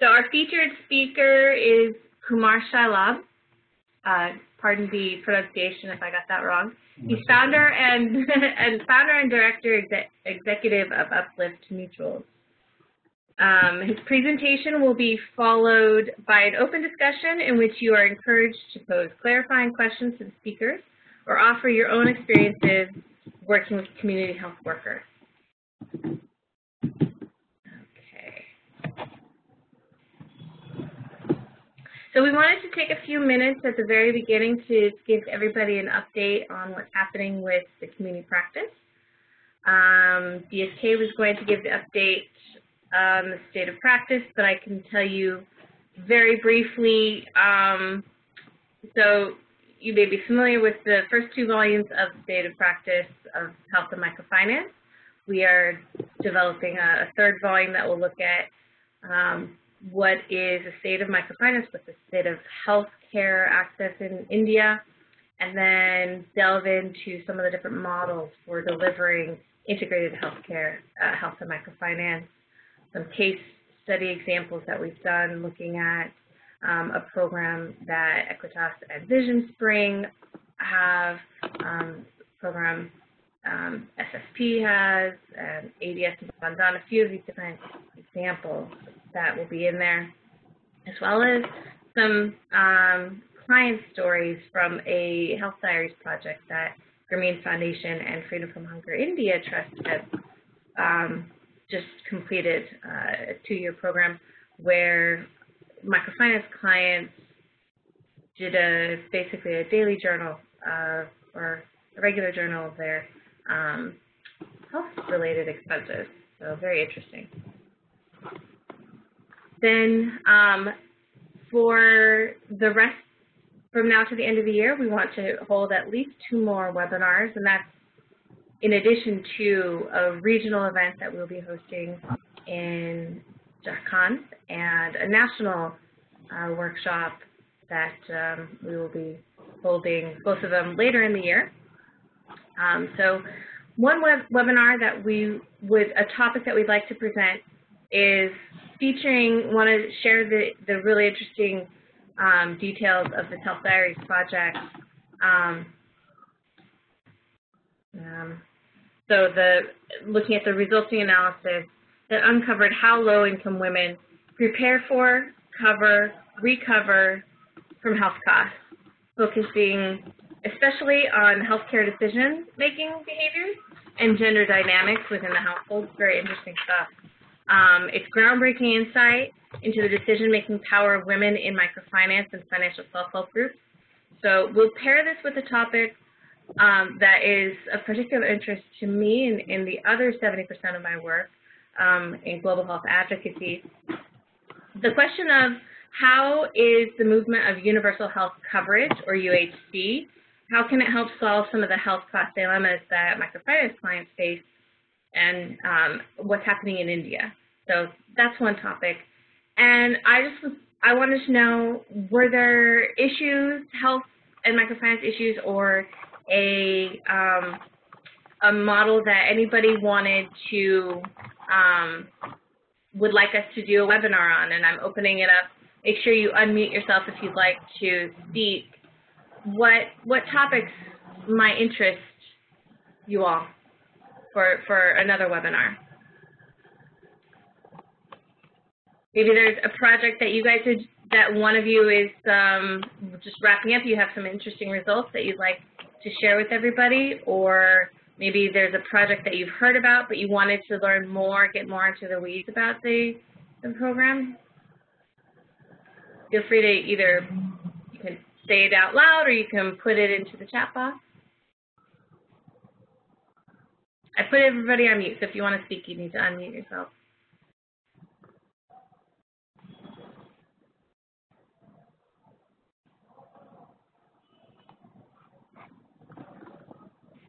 So our featured speaker is Kumar Shailabh. Uh, pardon the pronunciation if I got that wrong. He's founder and, and founder and director exec executive of Uplift Mutuals. Um, his presentation will be followed by an open discussion in which you are encouraged to pose clarifying questions to the speakers or offer your own experiences working with community health workers. So we wanted to take a few minutes at the very beginning to give everybody an update on what's happening with the community practice. Um, DSK was going to give the update on the state of practice, but I can tell you very briefly. Um, so you may be familiar with the first two volumes of State of Practice of Health and Microfinance. We are developing a, a third volume that will look at um, what is the state of microfinance, what's the state of healthcare access in India, and then delve into some of the different models for delivering integrated healthcare, uh, health and microfinance, some case study examples that we've done looking at um, a program that Equitas and Vision Spring have, um, program um, SSP has, and ADS and Bandhan, a few of these different examples that will be in there, as well as some um, client stories from a Health Diaries project that Grameen Foundation and Freedom from Hunger India Trust have um, just completed uh, a two-year program where microfinance clients did a basically a daily journal uh, or a regular journal of their um, health-related expenses. So very interesting. Then um, for the rest, from now to the end of the year, we want to hold at least two more webinars, and that's in addition to a regional event that we'll be hosting in Jharkhand and a national uh, workshop that um, we will be holding, both of them later in the year. Um, so one web webinar that we would, a topic that we'd like to present is featuring, want to share the, the really interesting um, details of the Health Diaries project. Um, um, so the looking at the resulting analysis that uncovered how low-income women prepare for, cover, recover from health costs, focusing especially on healthcare decision-making behaviors and gender dynamics within the household. Very interesting stuff. Um, it's groundbreaking insight into the decision-making power of women in microfinance and financial self-help groups. So we'll pair this with a topic um, that is of particular interest to me and in the other 70% of my work um, in global health advocacy. The question of how is the movement of universal health coverage, or UHC, how can it help solve some of the health cost dilemmas that microfinance clients face and um, what's happening in India? So that's one topic. And I just was, I wanted to know, were there issues, health and microfinance issues, or a, um, a model that anybody wanted to, um, would like us to do a webinar on, and I'm opening it up. Make sure you unmute yourself if you'd like to speak. What, what topics might interest you all for, for another webinar? Maybe there's a project that you guys did that one of you is um, just wrapping up, you have some interesting results that you'd like to share with everybody, or maybe there's a project that you've heard about but you wanted to learn more, get more into the weeds about the, the program. Feel free to either, you can say it out loud or you can put it into the chat box. I put everybody on mute, so if you want to speak, you need to unmute yourself.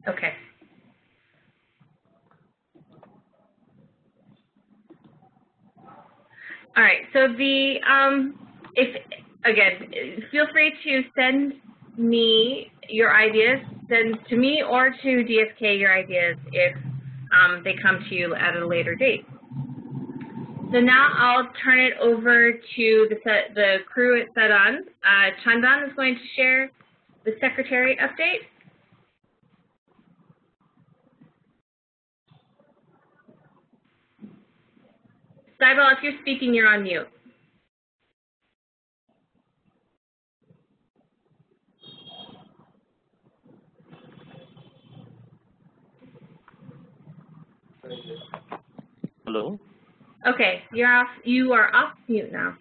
Okay. All right, so the, um, if, again, feel free to send me your ideas, send to me or to DSK your ideas if um, they come to you at a later date. So now I'll turn it over to the, the crew at Sadhan. Uh, Chandan is going to share the secretary update. Saibal, if you're speaking, you're on mute. Hello. Okay, you're off. You are off mute now.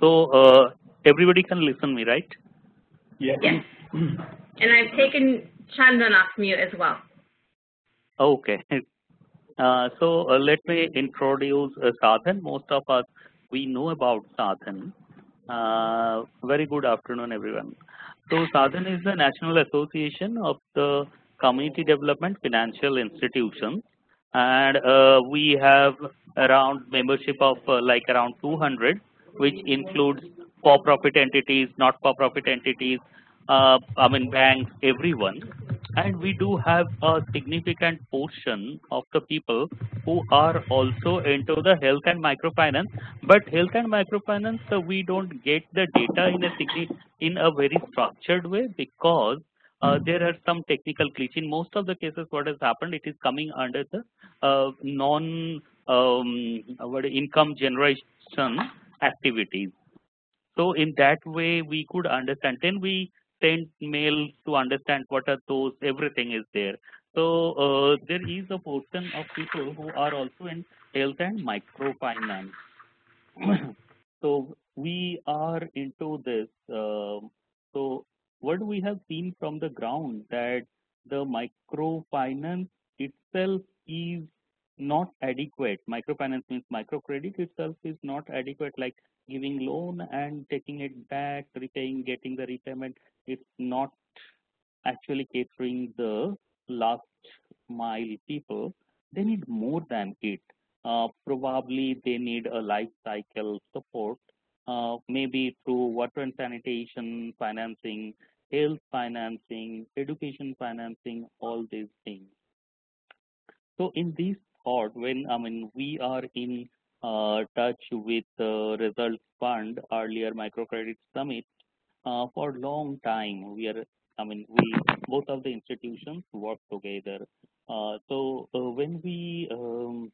So uh, everybody can listen me, right? Yes. yes. And I've taken Chandan off mute as well. Okay. Uh, so uh, let me introduce uh, Sadhan. Most of us we know about Sadhan. Very good afternoon, everyone. So Sadhan is the National Association of the Community Development Financial Institutions and we have around membership of like around 200 which includes for-profit entities, not for-profit entities, uh, I mean banks, everyone. And we do have a significant portion of the people who are also into the health and microfinance. But health and microfinance, uh, we don't get the data in a in a very structured way because uh, there are some technical glitch. In most of the cases, what has happened, it is coming under the uh, non um, what income generation activities. So in that way, we could understand. Then we send mail to understand what are those. Everything is there. So uh, there is a portion of people who are also in health and microfinance. so we are into this. Uh, so what we have seen from the ground that the microfinance itself is not adequate. Microfinance means microcredit itself is not adequate, like giving loan and taking it back, repaying, getting the repayment. It's not actually catering the last mile people. They need more than it. Uh, probably they need a life cycle support, uh, maybe through water and sanitation financing, health financing, education financing, all these things. So in this thought, when I mean we are in touch with Results Fund, earlier Microcredit Summit, uh, for long time. We are, I mean, we both of the institutions work together. Uh, so uh, when we um,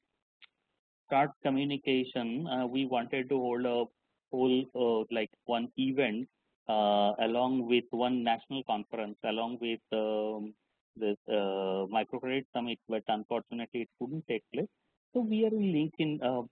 start communication, uh, we wanted to hold a whole uh, like one event uh, along with one national conference, along with um, this uh, microcredit summit, but unfortunately it couldn't take place. So we are in, uh,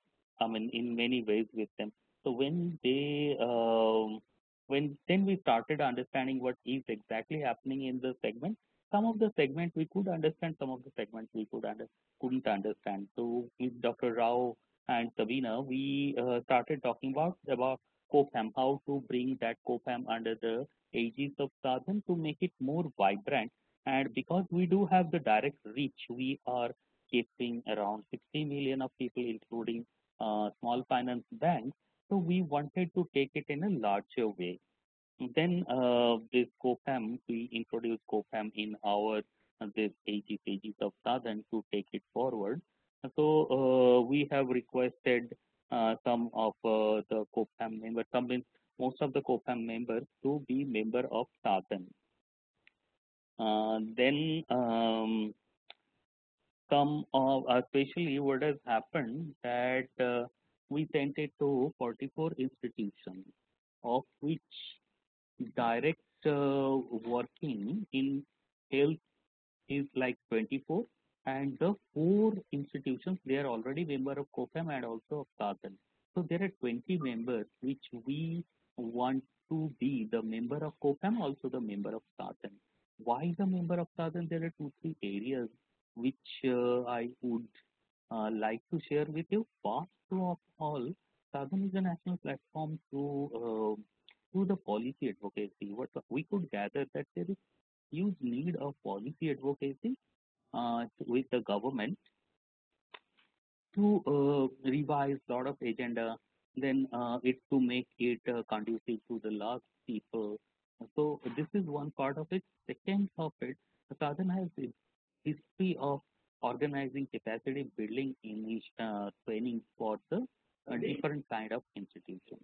I mean, in many ways with them. So when they, um, when then we started understanding what is exactly happening in the segment. Some of the segments we could understand, some of the segments we could under, couldn't understand. So with Dr. Rao and Sabina, we uh, started talking about about COPHAM, how to bring that COPHAM under the aegis of Sadhan to make it more vibrant. And because we do have the direct reach, we are keeping around 60 million of people, including small finance banks. So we wanted to take it in a larger way. Then uh, this COPHAM, we introduced COPHAM in our uh, this aegis, aegis of Sadhan to take it forward. So uh, we have requested uh, some of uh, the COPHAM members, some most of the COPHAM members to be member of. Uh, then um, some of, especially what has happened that uh, we sent it to 44 institutions, of which direct uh, working in health is like 24 and the four institutions, they are already member of COPHAM and also of Sadhan. So there are 20 members which we want to be the member of COPHAM, also the member of Sadhan. Why the member of Sadhan? There are two, three areas which uh, I would uh, like to share with you. First of all, Sadhan is a national platform to uh, to the policy advocacy. What we could gather that there is huge need of policy advocacy uh, with the government to uh, revise lot of agenda, then uh, it to make it conducive to the last people. So this is one part of it. Second of it, Sadhan has history of organizing capacity building in uh, training for the uh, different kind of institutions.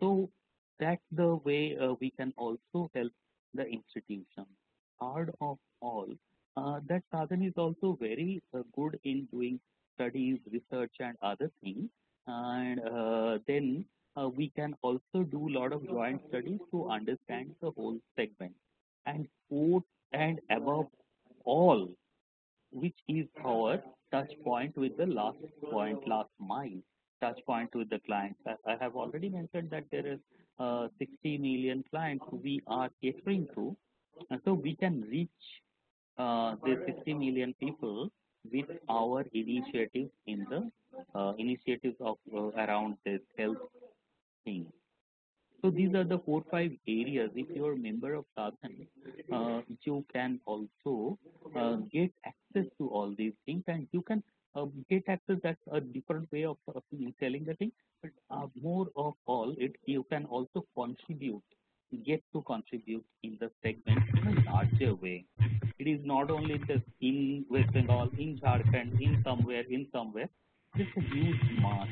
So that's the way uh, we can also help the institution. Third of all, uh, that Sadhan is also very uh, good in doing studies, research, and other things. And uh, then uh, we can also do a lot of joint studies to understand the whole segment. And fourth and above all, which is our touch point with the last point, last mile touch point with the clients. I have already mentioned that there is uh, 60 million clients we are catering to. And so we can reach uh, the 60 million people with our initiatives in the uh, initiatives of uh, around this health thing. So these are the four five areas. If you are a member of Sadhan, uh, you can also uh, get access to all these things, and you can uh, get access. That's a different way of, of selling the thing. But uh, more of all, it you can also contribute, get to contribute in the segment in a larger way. It is not only just in West Bengal, in Jharkhand, in somewhere, in somewhere. It's a huge mass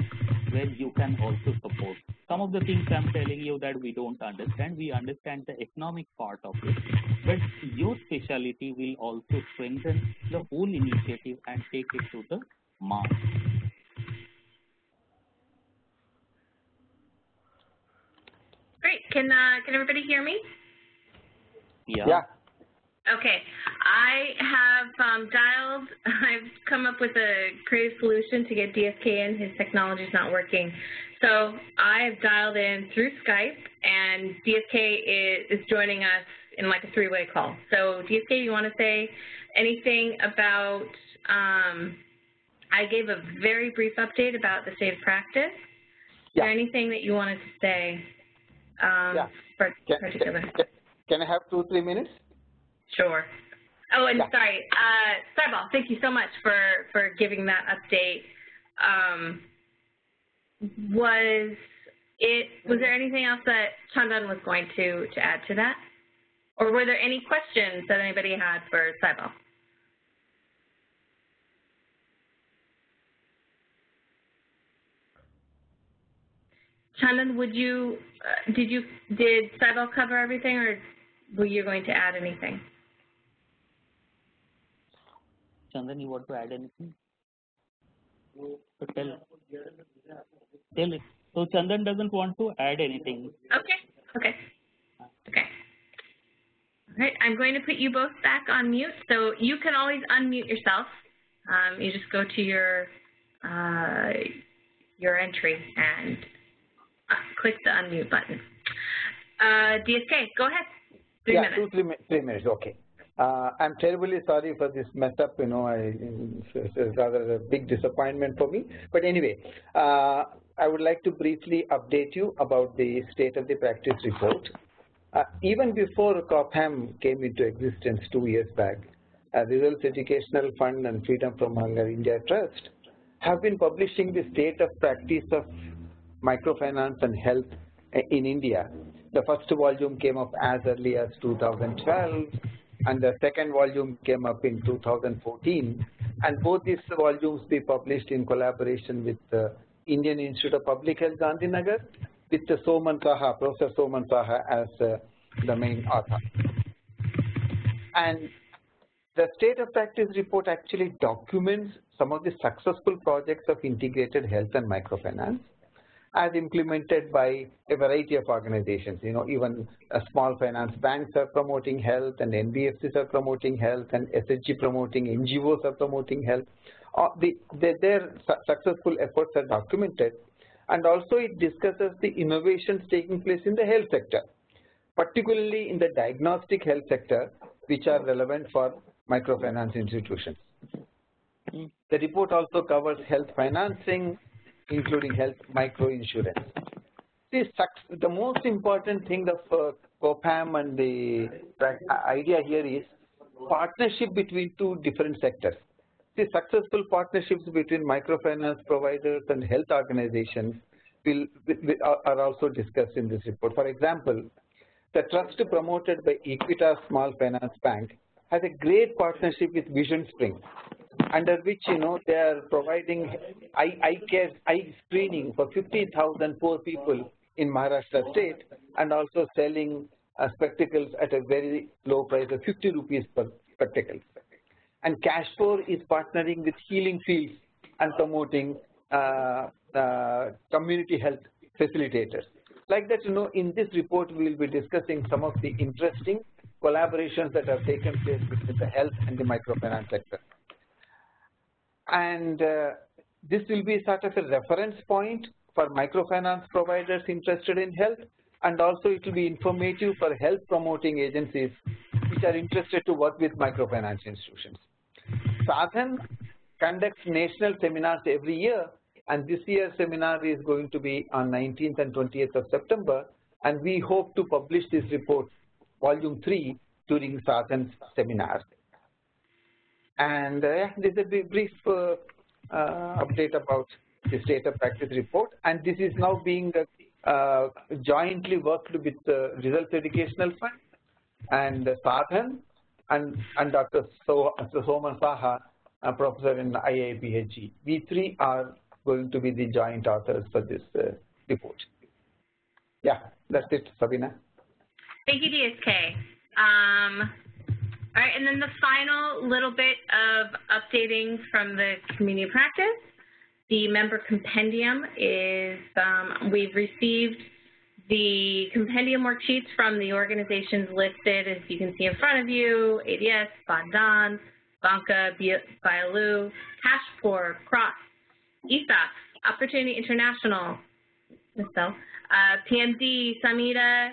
where you can also support. Some of the things I'm telling you that we don't understand, we understand the economic part of it, but your specialty will also strengthen the whole initiative and take it to the mass. Great. Can uh, can everybody hear me? Yeah. Yeah. Okay, I have um, dialed, I've come up with a creative solution to get DSK in, his technology is not working. So I have dialed in through Skype and DSK is, is joining us in like a three-way call. So DSK, you want to say anything about, um, I gave a very brief update about the state of practice. Is Yeah. there anything that you wanted to say um, Yeah. for Can, particular? can, can I have two, three minutes? Sure. Oh, and Yeah. sorry, uh, Saibal, thank you so much for, for giving that update. Um, was it, was there anything else that Chandan was going to, to add to that? Or were there any questions that anybody had for Saibal? Chandan, would you, uh, did you, did Saibal cover everything or were you going to add anything? Chandan, you want to add anything? So tell, tell it. So Chandan doesn't want to add anything. Okay, okay, okay. All right, I'm going to put you both back on mute, so you can always unmute yourself. Um, you just go to your uh, your entry and uh, click the unmute button. Uh, DSK, go ahead. Three yeah, minutes. two, three minutes, okay. Uh, I'm terribly sorry for this mess up, you know, I, it's, rather a big disappointment for me. But anyway, uh, I would like to briefly update you about the state of the practice report. Uh, even before COPHAM came into existence two years back, uh, Results Educational Fund and Freedom from Hunger India Trust have been publishing the state of practice of microfinance and health in India. The first volume came up as early as 2012 and the second volume came up in 2014 and both these volumes be published in collaboration with the Indian Institute of Public Health Gandhinagar with the Somen Saha, Professor Somen Saha as uh, the main author. And the state of practice report actually documents some of the successful projects of integrated health and microfinance as implemented by a variety of organizations. You know, even uh, small finance banks are promoting health and NBFCs are promoting health and SHG promoting, NGOs are promoting health. Uh, the, the, their su successful efforts are documented and also it discusses the innovations taking place in the health sector, particularly in the diagnostic health sector which are relevant for microfinance institutions. The report also covers health financing, including health microinsurance. The, the most important thing of uh, COPHAM and the idea here is partnership between two different sectors. The successful partnerships between microfinance providers and health organizations will, will, are also discussed in this report. For example, the trust promoted by Equitas Small Finance Bank has a great partnership with Vision Spring, under which you know they are providing eye, eye care, eye screening for 50,000 poor people in Maharashtra state, and also selling uh, spectacles at a very low price of 50 rupees per spectacle. And CASHPOR is partnering with Healing Fields and promoting uh, uh, community health facilitators. Like that, you know, in this report, we will be discussing some of the interesting collaborations that have taken place between the health and the microfinance sector. And uh, this will be sort of a reference point for microfinance providers interested in health, and also it will be informative for health promoting agencies which are interested to work with microfinance institutions. Sadhan conducts national seminars every year and this year's seminar is going to be on 19th and 20th of September and we hope to publish this report volume 3 during Sadhan's seminar. And uh, this is a brief uh, uh, update about the state of practice report and this is now being uh, jointly worked with the Results Educational Fund and Sadhan and, and Dr. So, Saha, a professor in IIPHE. We three are going to be the joint authors for this uh, report. Yeah, that's it, Sabina. Thank you, DSK. Um, all right, and then the final little bit of updating from the community practice. The member compendium is, um, we've received the compendium worksheets from the organizations listed, as you can see in front of you, ADS, Bandhan, Banca, Bialu, CASHPOR, Cross, ESOP, Opportunity International, uh, PMD, Samhita,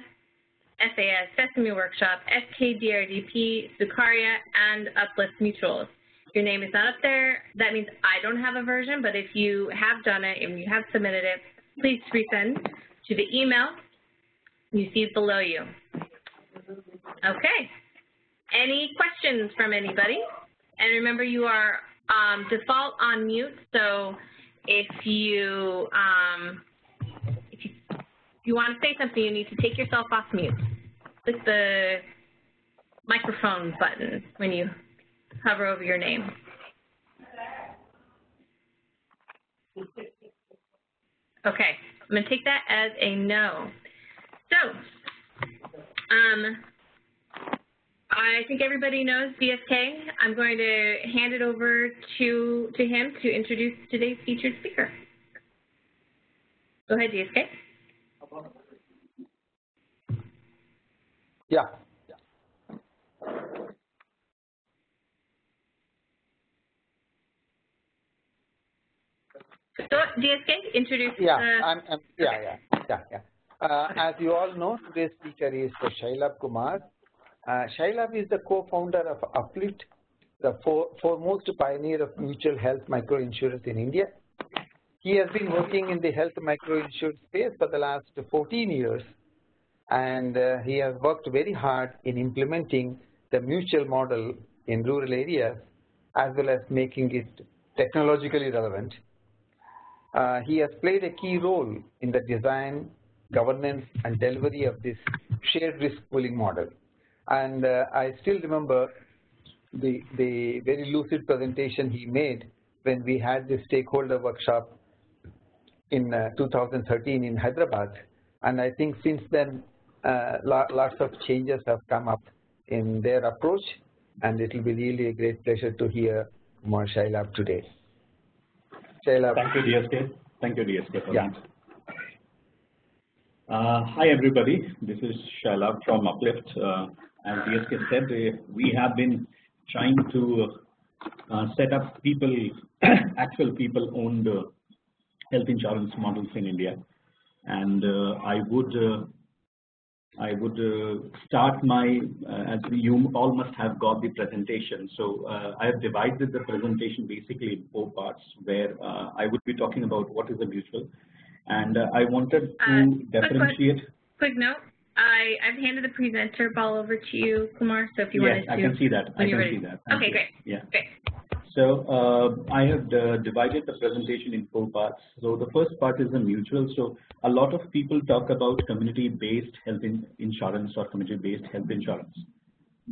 SAS, Sesame Workshop, SKDRDP, Sukaria, and Uplift Mutuals. Your name is not up there. That means I don't have a version, but if you have done it and you have submitted it, please resend to the email you see below you. Okay. Any questions from anybody? And remember, you are um, default on mute, so if you, um, you want to say something, you need to take yourself off mute. Click the microphone button when you hover over your name. Okay, I'm going to take that as a no. So, um, I think everybody knows DSK. I'm going to hand it over to, to him to introduce today's featured speaker. Go ahead, DSK. Yeah. So, DSK, introduce. Yeah, uh, I'm, I'm, yeah, yeah, yeah, yeah. Uh, as you all know, today's speaker is Shailabh Kumar. Uh, Shailabh is the co-founder of Uplift, the for, foremost pioneer of mutual health microinsurance in India. He has been working in the health microinsurance space for the last 14 years, and uh, he has worked very hard in implementing the mutual model in rural areas, as well as making it technologically relevant. Uh, he has played a key role in the design, governance, and delivery of this shared risk pooling model. And uh, I still remember the, the very lucid presentation he made when we had the stakeholder workshop in uh, 2013 in Hyderabad. And I think since then, uh, lots of changes have come up in their approach, and it will be really a great pleasure to hear more Shailabh today. Shailabh. Thank you, DSK. Thank you, DSK, for yeah. Uh, hi, everybody. This is Shailabh from Uplift. Uh, as DSK said, uh, we have been trying to uh, set up people, actual people-owned uh, health insurance models in India. And uh, I would I would uh, start my, uh, as you all must have got the presentation. So uh, I have divided the presentation basically in four parts where I would be talking about what is a mutual. And I wanted to differentiate. Quick, quick note, I, I've handed the presenter ball over to you, Kumar, so if you yes, wanted to. Yes, I can see that. I can see that. Thank okay, you. great. Yeah. Great. So uh, I have uh, divided the presentation in four parts. So the first part is the mutual. So a lot of people talk about community-based health in insurance or community-based health insurance.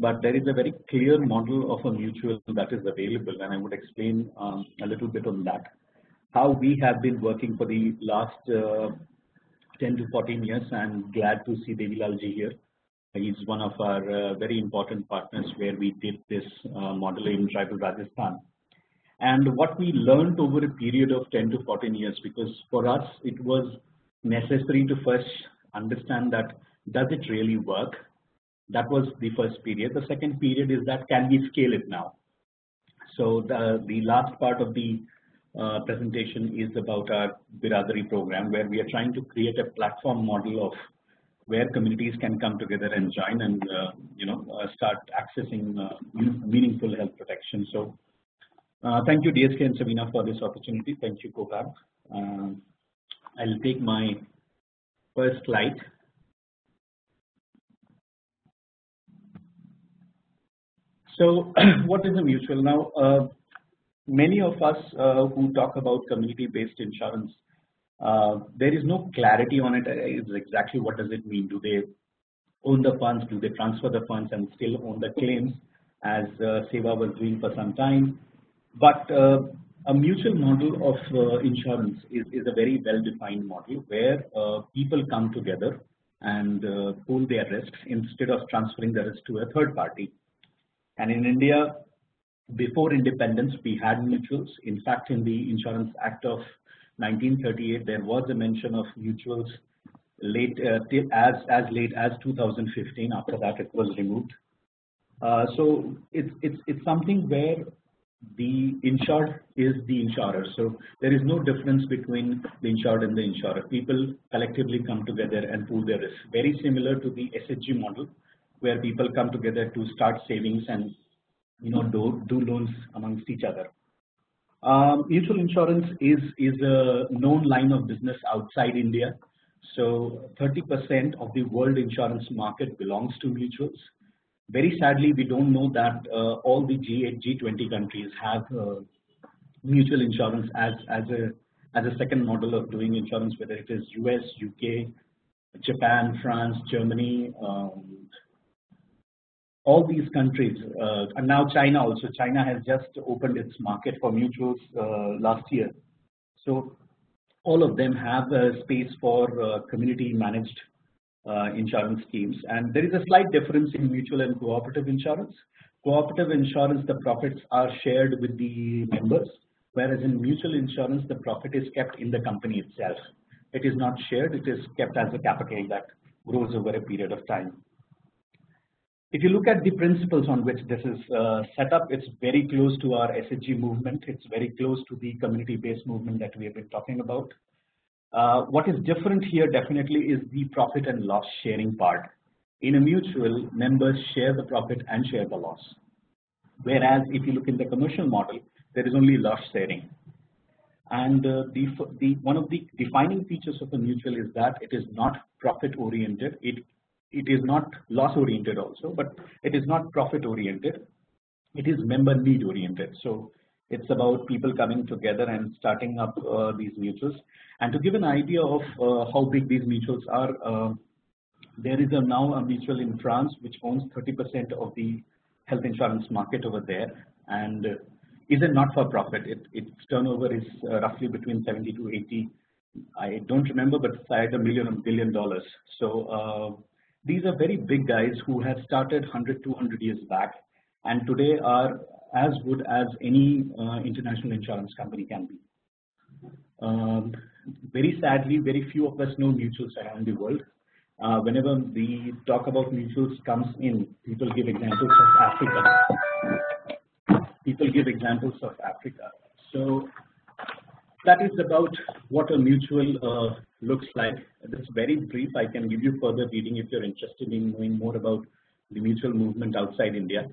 but there is a very clear model of a mutual that is available and I would explain um, a little bit on that. How we have been working for the last uh, 10 to 14 years and glad to see Devilalji here. He's one of our uh, very important partners where we did this uh, model in tribal Rajasthan. And what we learned over a period of 10 to 14 years because for us it was necessary to first understand that does it really work that was the first period. The second period is that can we scale it now? So the, the last part of the uh, presentation is about our Biradaree program where we are trying to create a platform model of where communities can come together and join and uh, you know uh, start accessing uh, meaningful health protection. So uh, thank you DSK and Sabina for this opportunity. Thank you COPHAM. Uh, I'll take my first slide. So what is a mutual now? Uh, many of us uh, who talk about community-based insurance, uh, there is no clarity on it. Is exactly what does it mean? Do they own the funds? Do they transfer the funds and still own the claims, as uh, Seva was doing for some time? But uh, a mutual model of uh, insurance is, is a very well-defined model where people come together and pool their risks instead of transferring the risk to a third party. And in India, before independence, we had mutuals. In fact, in the Insurance Act of 1938, there was a mention of mutuals late uh, as as late as 2015. After that, it was removed. Uh, so it's it's it's something where the insured is the insurer. So there is no difference between the insured and the insurer. People collectively come together and pool their risk. Very similar to the SHG model, where people come together to start savings and you know do, do loans amongst each other. Um, mutual insurance is is a known line of business outside India. So 30% of the world insurance market belongs to mutuals. Very sadly, we don't know that uh, all the G8, G20 countries have uh, mutual insurance as as a as a second model of doing insurance, whether it is US, UK, Japan, France, Germany, um, all these countries uh, and now China also. China has just opened its market for mutuals uh, last year. So all of them have a space for uh, community managed insurance schemes. And there is a slight difference in mutual and cooperative insurance. Cooperative insurance the profits are shared with the members whereas in mutual insurance the profit is kept in the company itself. It is not shared. It is kept as a capital that grows over a period of time. If you look at the principles on which this is uh, set up, it's very close to our SHG movement. It's very close to the community-based movement that we have been talking about. Uh, what is different here definitely is the profit and loss sharing part. In a mutual, members share the profit and share the loss. Whereas if you look in the commercial model, there is only loss sharing. And uh, the, the, one of the defining features of a mutual is that it is not profit oriented. It it is not loss oriented also, but it is not profit oriented. It is member need oriented. So it's about people coming together and starting up uh, these mutuals. And to give an idea of uh, how big these mutuals are, uh, there is a now a mutual in France which owns 30% of the health insurance market over there and is a not for profit. It, its turnover is uh, roughly between 70 to 80. I don't remember, but it's a million or billion dollars. So uh, these are very big guys who have started 100, 200 years back and today are as good as any uh, international insurance company can be. Um, very sadly, very few of us know mutuals around the world. Uh, whenever we talk about mutuals comes in, people give examples of Africa. People give examples of Africa. So that is about what a mutual uh, looks like. It's very brief. I can give you further reading if you're interested in knowing more about the mutual movement outside India.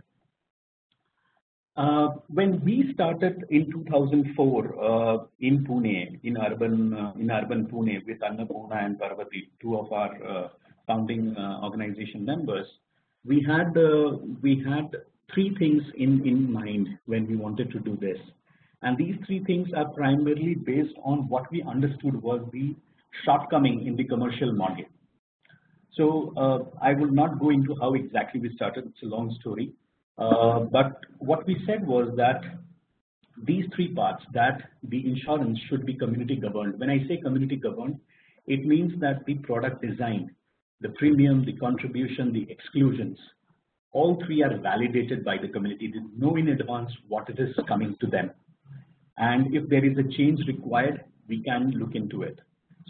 Uh, when we started in 2004 uh, in Pune, in urban uh, in urban Pune with Annapurna and Parvati, two of our uh, founding uh, organization members, we had we had three things in in mind when we wanted to do this. And these three things are primarily based on what we understood was the shortcoming in the commercial model. So uh, I will not go into how exactly we started. It's a long story. Uh, but what we said was that these three parts that the insurance should be community governed. When I say community governed, it means that the product design, the premium, the contribution, the exclusions, all three are validated by the community. They know in advance what it is coming to them. And if there is a change required, we can look into it.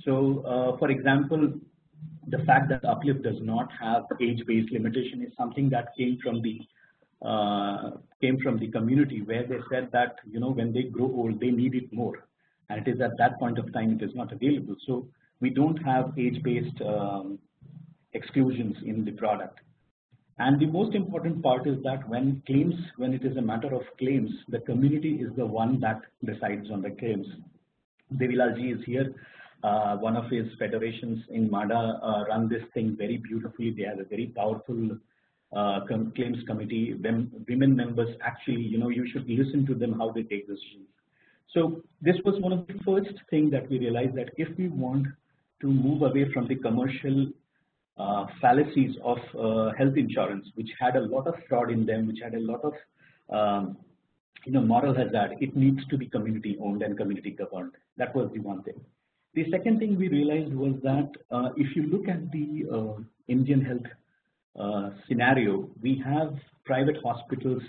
So uh, for example, the fact that Uplift does not have age-based limitation is something that came from the came from the community where they said that you know when they grow old they need it more. And it is at that point of time it is not available. So we don't have age-based um, exclusions in the product. And the most important part is that when claims when it is a matter of claims the community is the one that decides on the claims. Devilalji is here. Uh, one of his federations in MADA uh, run this thing very beautifully. They have a very powerful uh, claims committee, when women members actually, you know, you should listen to them how they take decisions. So this was one of the first thing that we realized that if we want to move away from the commercial uh, fallacies of uh, health insurance, which had a lot of fraud in them, which had a lot of um, you know moral hazard, it needs to be community owned and community governed. That was the one thing. The second thing we realized was that uh, if you look at the uh, Indian health scenario, we have private hospitals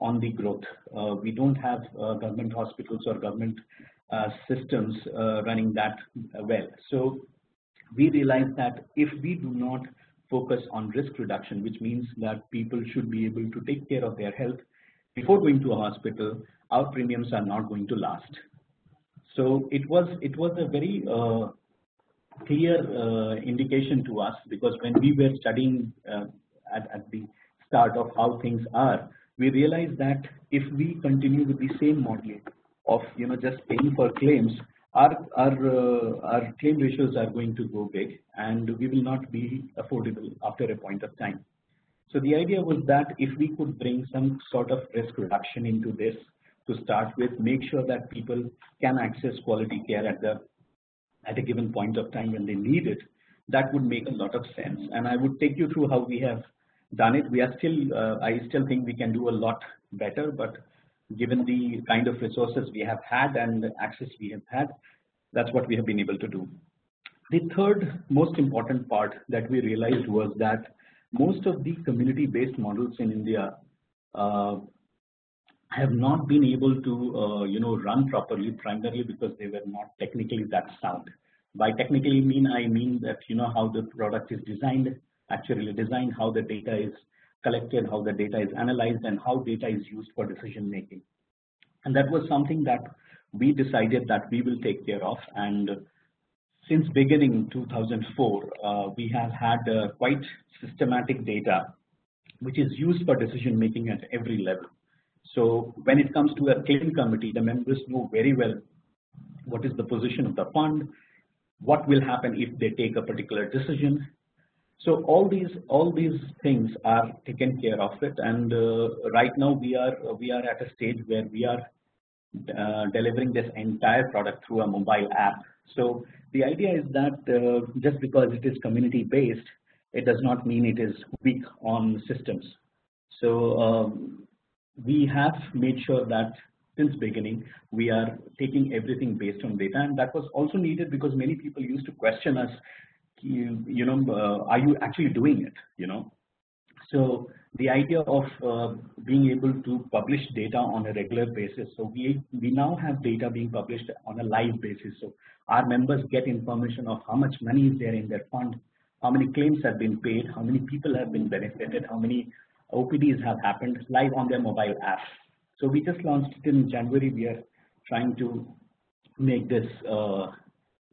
on the growth. Uh, we don't have uh, government hospitals or government uh, systems uh, running that well. So we realize that if we do not focus on risk reduction, which means that people should be able to take care of their health before going to a hospital, our premiums are not going to last. So it was it was a very uh, clear uh, indication to us because when we were studying uh, at, at the start of how things are, we realized that if we continue with the same model of you know just paying for claims, our our uh, our claim ratios are going to go big and we will not be affordable after a point of time. So the idea was that if we could bring some sort of risk reduction into this to start with, make sure that people can access quality care at the at a given point of time when they need it, that would make a lot of sense. And I would take you through how we have done it. We are still, uh, I still think we can do a lot better, but given the kind of resources we have had and the access we have had, that's what we have been able to do. The third most important part that we realized was that most of the community-based models in India uh, have not been able to uh, you know run properly primarily because they were not technically that sound. By technically mean I mean that you know how the product is designed, actually designed, how the data is collected, how the data is analyzed, and how data is used for decision making. And that was something that we decided that we will take care of. And since beginning 2004, uh, we have had uh, quite systematic data which is used for decision making at every level. So when it comes to a claim committee, the members know very well what is the position of the fund, what will happen if they take a particular decision. So all these all these things are taken care of it, and uh, right now we are we are at a stage where we are uh, delivering this entire product through a mobile app. So the idea is that uh, just because it is community based, it does not mean it is weak on systems. So um, we have made sure that since beginning we are taking everything based on data and that was also needed because many people used to question us you, you know uh, are you actually doing it you know? So the idea of uh, being able to publish data on a regular basis so we we now have data being published on a live basis so our members get information of how much money is there in their fund how many claims have been paid how many people have been benefited how many OPDs have happened live on their mobile app. So we just launched it in January. We are trying to make this uh,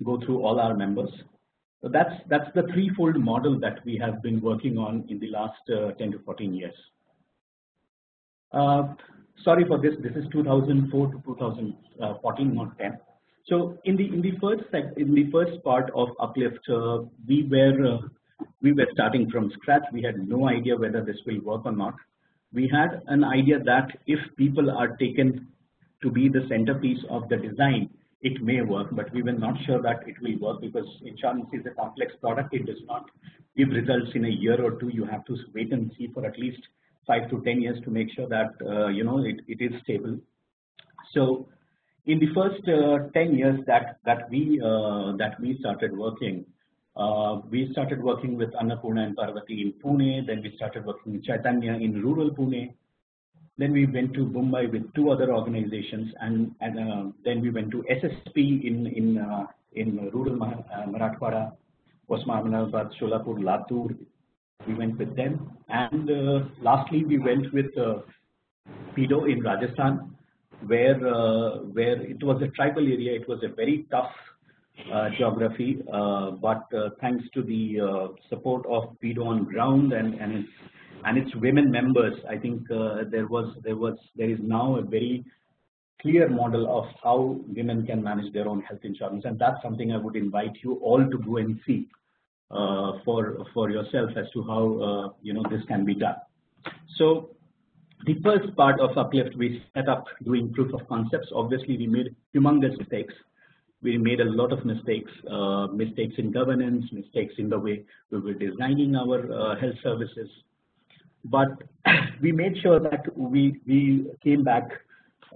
go through all our members. So that's that's the threefold model that we have been working on in the last uh, 10 to 14 years. Uh, sorry for this. This is 2004 to 2014, not 10. So in the in the first in the first part of Uplift, uh, we were uh, we were starting from scratch. We had no idea whether this will work or not. We had an idea that if people are taken to be the centerpiece of the design, it may work, but we were not sure that it will work because insurance is a complex product. It does not give results in a year or two. You have to wait and see for at least five to ten years to make sure that uh, you know it, it is stable. So in the first uh, 10 years that that we uh, that we started working, uh, we started working with Annapurna and Parvati in Pune. Then we started working with Chaitanya in rural Pune. Then we went to Mumbai with two other organizations, and and uh, then we went to SSP in in uh, in rural Marathwada, Osmanabad, Sholapur, Latur. We went with them, and uh, lastly we went with uh, PEDO in Rajasthan where uh, where it was a tribal area. It was a very tough uh, geography, uh, but thanks to the support of PEDO on ground and and its and its women members, I think there was there was there is now a very clear model of how women can manage their own health insurance, and that's something I would invite you all to go and see uh, for for yourself as to how uh, you know this can be done. So the first part of Uplift, we set up doing proof of concepts. Obviously, we made humongous mistakes. We made a lot of mistakes, uh, mistakes in governance, mistakes in the way we were designing our uh, health services. But we made sure that we we came back,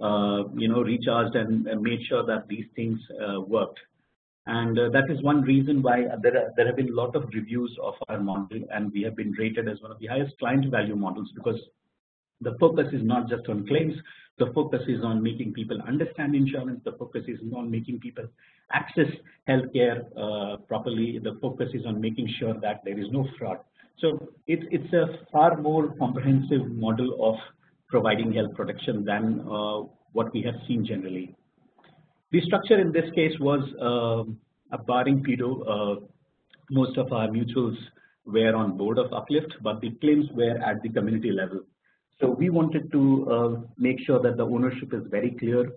uh, you know, recharged and, and, made sure that these things uh, worked. And uh, that is one reason why there are, there have been a lot of reviews of our model, and we have been rated as one of the highest client value models because the focus is not just on claims, the focus is on making people understand insurance, the focus is on making people access healthcare uh, properly, the focus is on making sure that there is no fraud. So it's, it's a far more comprehensive model of providing health protection than uh, what we have seen generally. The structure in this case was uh, a barring PEDO. Uh, most of our mutuals were on board of Uplift, but the claims were at the community level. So we wanted to uh, make sure that the ownership is very clear.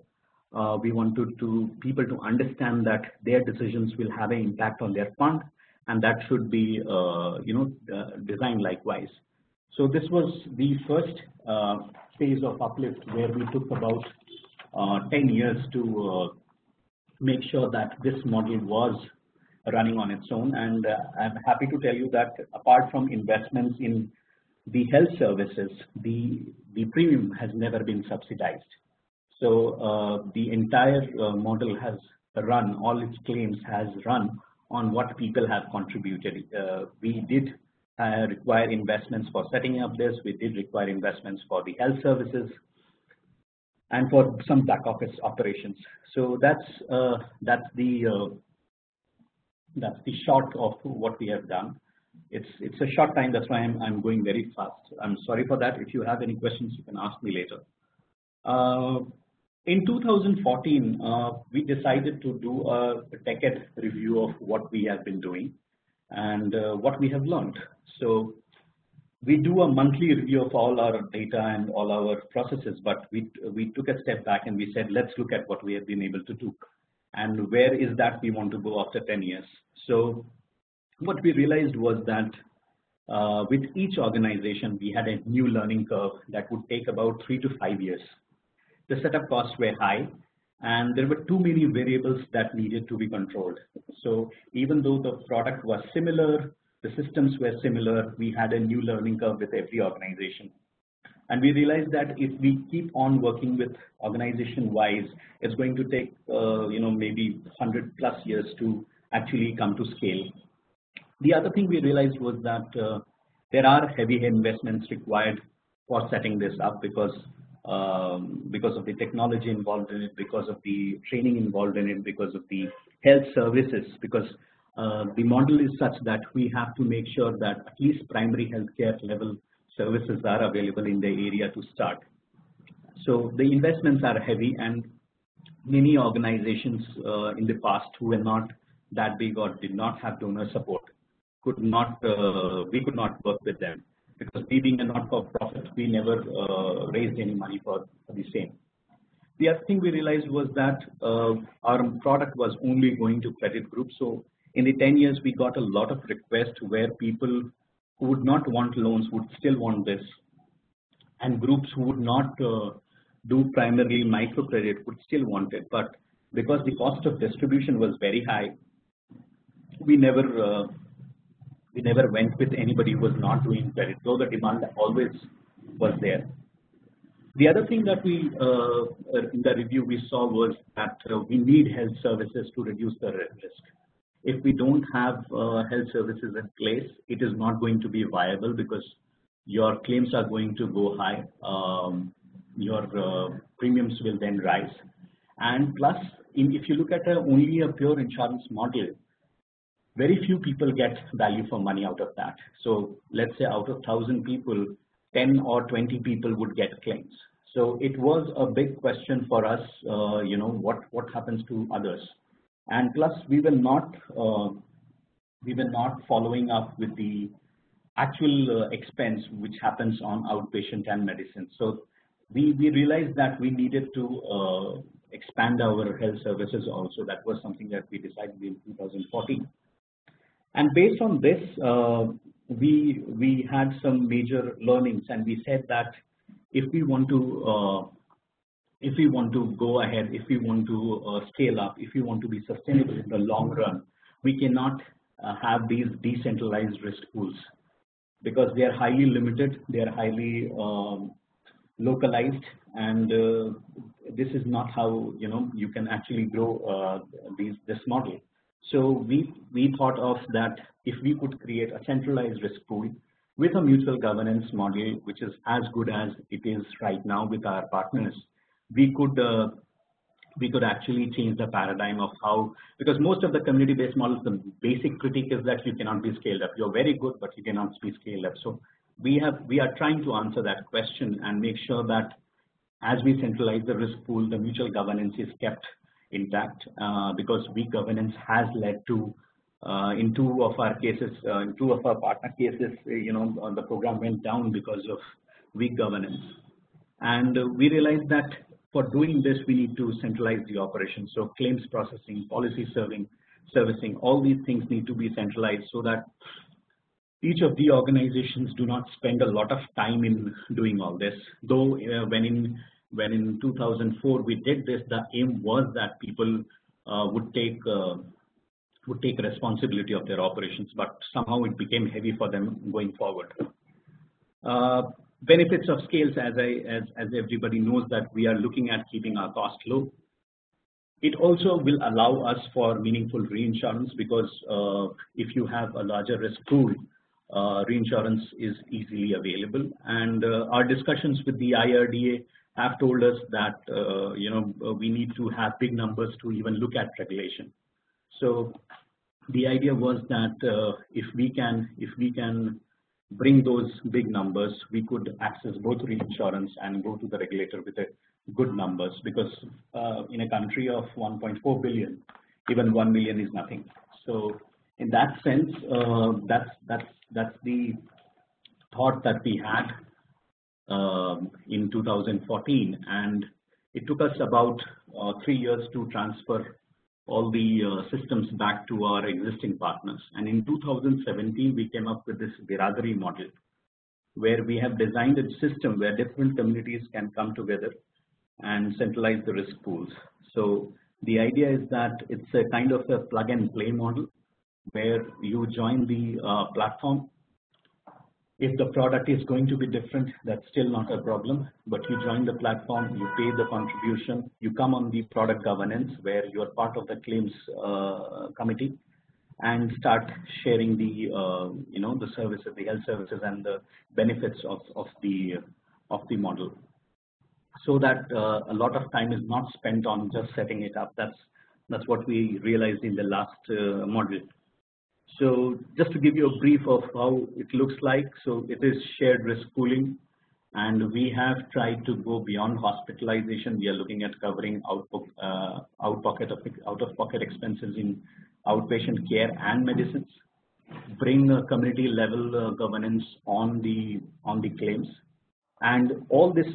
Uh, we wanted to people to understand that their decisions will have an impact on their fund, and that should be uh, you know uh, designed likewise. So this was the first uh, phase of uplift where we took about uh, 10 years to make sure that this model was running on its own. And I'm happy to tell you that apart from investments in the health services, the, the premium has never been subsidized. So uh, the entire uh, model has run, all its claims has run on what people have contributed. Uh, we did uh, require investments for setting up this, we did require investments for the health services and for some back office operations. So that's uh, that's the uh, that's the short of what we have done it's it's a short time. That's why I'm I'm going very fast. I'm sorry for that. If you have any questions, you can ask me later. Uh, in 2014, uh, we decided to do a decade review of what we have been doing and uh, what we have learned. So we do a monthly review of all our data and all our processes, but we we took a step back and we said let's look at what we have been able to do and where is that we want to go after 10 years. So what we realized was that uh, with each organization, we had a new learning curve that would take about three to five years. The setup costs were high, and there were too many variables that needed to be controlled. So even though the product was similar, the systems were similar, we had a new learning curve with every organization. And we realized that if we keep on working with organization-wise, it's going to take, uh, you know, maybe 100 plus years to actually come to scale. The other thing we realized was that uh, there are heavy investments required for setting this up because um, because of the technology involved in it, because of the training involved in it, because of the health services, because uh, the model is such that we have to make sure that at least primary healthcare level services are available in the area to start. So the investments are heavy and many organizations uh, in the past who were not that big or did not have donor support could not uh, we could not work with them because we being a not-for-profit, we never uh, raised any money for, for, the same. The other thing we realized was that uh, our product was only going to credit groups. So in the 10 years, we got a lot of requests where people who would not want loans would still want this, and groups who would not do primarily microcredit would still want it. But because the cost of distribution was very high, we never we never went with anybody who was not doing credit, though the demand always was there. The other thing that we, uh, in the review we saw was that uh, we need health services to reduce the risk. If we don't have uh, health services in place, it is not going to be viable because your claims are going to go high, um, your uh, premiums will then rise. And plus, in, if you look at a, only a pure insurance model, very few people get value for money out of that. So let's say out of 1000 people, 10 or 20 people would get claims. So it was a big question for us, uh, you know, what, what happens to others. And plus we were not, uh, we were not following up with the actual uh, expense which happens on outpatient and medicine. So we, we realized that we needed to uh, expand our health services also. That was something that we decided in 2014. And based on this, uh, we we had some major learnings, and we said that if we want to uh, if we want to go ahead, if we want to uh, scale up, if we want to be sustainable in the long run, we cannot have these decentralized risk pools because they are highly limited, they are highly um, localized, and uh, this is not how you know you can actually grow uh, these this model. So we, we thought of that if we could create a centralized risk pool with a mutual governance model, which is as good as it is right now with our partners, we could uh, we could actually change the paradigm of how because most of the community-based models, the basic critique is that you cannot be scaled up. You're very good, but you cannot be scaled up. So we have we are trying to answer that question and make sure that as we centralize the risk pool, the mutual governance is kept intact uh, because weak governance has led to uh, in two of our cases, uh, in two of our partner cases, you know, the program went down because of weak governance. And we realized that for doing this, we need to centralize the operation. So claims processing, policy serving, servicing, all these things need to be centralized so that each of the organizations do not spend a lot of time in doing all this. Though uh, when in when in 2004 we did this, the aim was that people uh, would take uh, would take responsibility of their operations, but somehow it became heavy for them going forward. Uh, benefits of scales, as I as as everybody knows that we are looking at keeping our cost low. It also will allow us for meaningful reinsurance because uh, if you have a larger risk pool, uh, reinsurance is easily available. And uh, our discussions with the IRDA have told us that uh, you know uh, we need to have big numbers to even look at regulation. So the idea was that uh, if we can if we can bring those big numbers, we could access both reinsurance and go to the regulator with a good numbers because uh, in a country of 1.4 billion, even 1 million is nothing. So in that sense, uh, that's that's that's the thought that we had um, in 2014 and it took us about uh, three years to transfer all the uh, systems back to our existing partners and in 2017 we came up with this Biradaree model where we have designed a system where different communities can come together and centralize the risk pools. So the idea is that it's a kind of a plug and play model where you join the uh, platform if the product is going to be different, that's still not a problem, but you join the platform, you pay the contribution, you come on the product governance where you are part of the claims uh, committee and start sharing the uh, you know the services, the health services and the benefits of, of the of the model. So that uh, a lot of time is not spent on just setting it up. That's that's what we realized in the last uh, model. So just to give you a brief of how it looks like, so it is shared risk pooling and we have tried to go beyond hospitalization. We are looking at covering out, uh, out, pocket of, out of pocket expenses in outpatient care and medicines, bring a community level uh, governance on the, on the claims and all this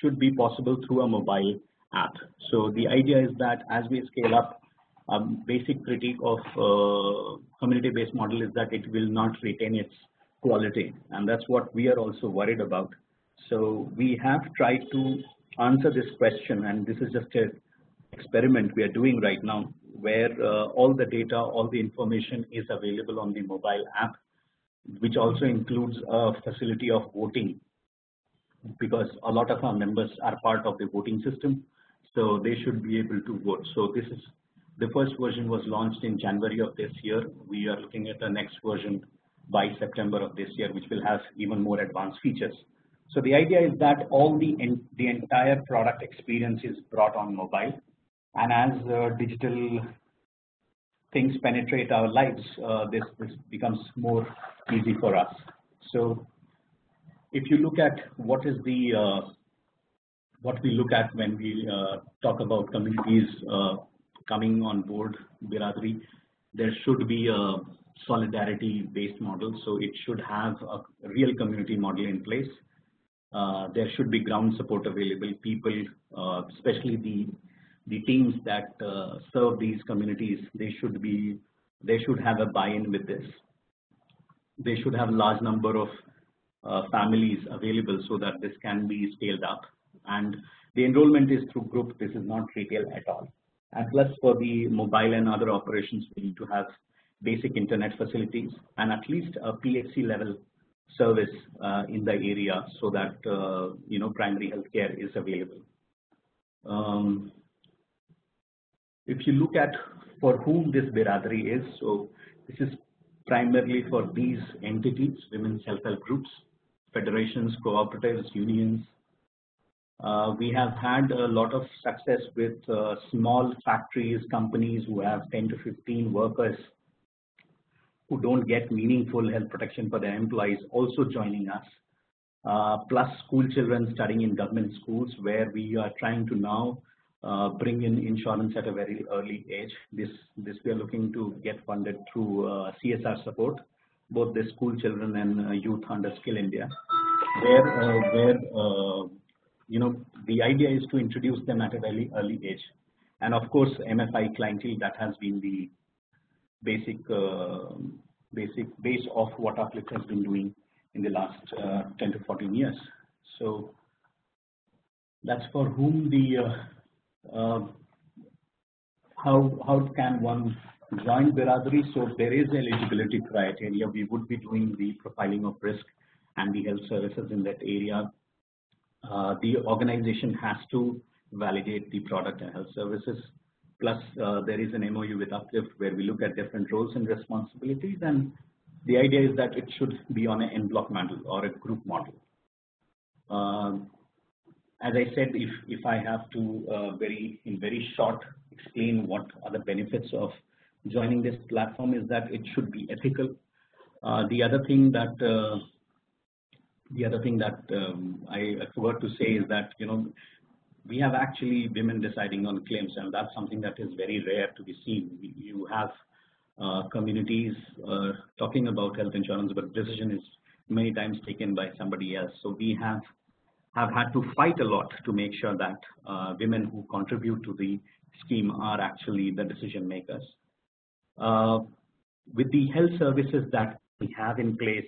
should be possible through a mobile app. So the idea is that as we scale up um, basic critique of uh, community-based model is that it will not retain its quality and that's what we are also worried about. So we have tried to answer this question and this is just an experiment we are doing right now where uh, all the data, all the information is available on the mobile app which also includes a facility of voting because a lot of our members are part of the voting system so they should be able to vote. So this is the first version was launched in January of this year. We are looking at the next version by September of this year which will have even more advanced features. So the idea is that all the the entire product experience is brought on mobile and as uh, digital things penetrate our lives uh, this, this becomes more easy for us. So if you look at what is the uh, what we look at when we uh, talk about communities uh, coming on board Biradaree, there should be a solidarity based model. So it should have a real community model in place. Uh, there should be ground support available. People, uh, especially the the teams that uh, serve these communities, they should be they should have a buy-in with this. They should have a large number of uh, families available so that this can be scaled up and the enrollment is through group this is not retail at all and plus for the mobile and other operations we need to have basic internet facilities and at least a PHC level service uh, in the area so that uh, you know primary healthcare is available. Um, if you look at for whom this Biradaree is, so this is primarily for these entities, women's self-help groups, federations, cooperatives, unions, uh, we have had a lot of success with uh, small factories, companies who have 10 to 15 workers who don't get meaningful health protection for their employees also joining us. Uh, plus school children studying in government schools where we are trying to now uh, bring in insurance at a very early age. This, this we are looking to get funded through uh, CSR support, both the school children and uh, youth under Skill India, where, where you know, the idea is to introduce them at a very early age. And of course, MFI clientele that has been the basic uh, basic base of what our Uplift has been doing in the last uh, 10 to 14 years. So that's for whom the uh, uh how how can one join Biradaree? So there is eligibility criteria. We would be doing the profiling of risk and the health services in that area uh, the organization has to validate the product and health services. Plus, uh, there is an MOU with Uplift where we look at different roles and responsibilities, and the idea is that it should be on an en bloc model or a group model. Um, as I said, if if I have to uh, very in very short explain what are the benefits of joining this platform is that it should be ethical. Uh, the other thing that uh, the other thing that um, I, forgot to say is that you know we have actually women deciding on claims, and that's something that is very rare to be seen. You have uh, communities uh, talking about health insurance, but decision is many times taken by somebody else. So we have have had to fight a lot to make sure that uh, women who contribute to the scheme are actually the decision makers. Uh, with the health services that we have in place,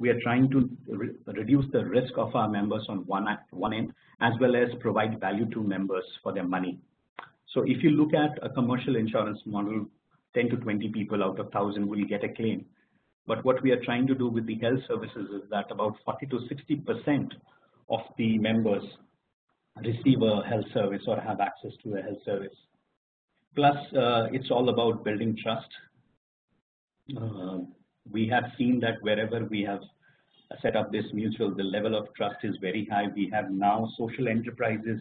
we are trying to re reduce the risk of our members on one, one end as well as provide value to members for their money. So if you look at a commercial insurance model, 10 to 20 people out of 1000 will get a claim. But what we are trying to do with the health services is that about 40 to 60% of the members receive a health service or have access to a health service. Plus, uh, it's all about building trust. Uh, we have seen that wherever we have set up this mutual, the level of trust is very high. We have now social enterprises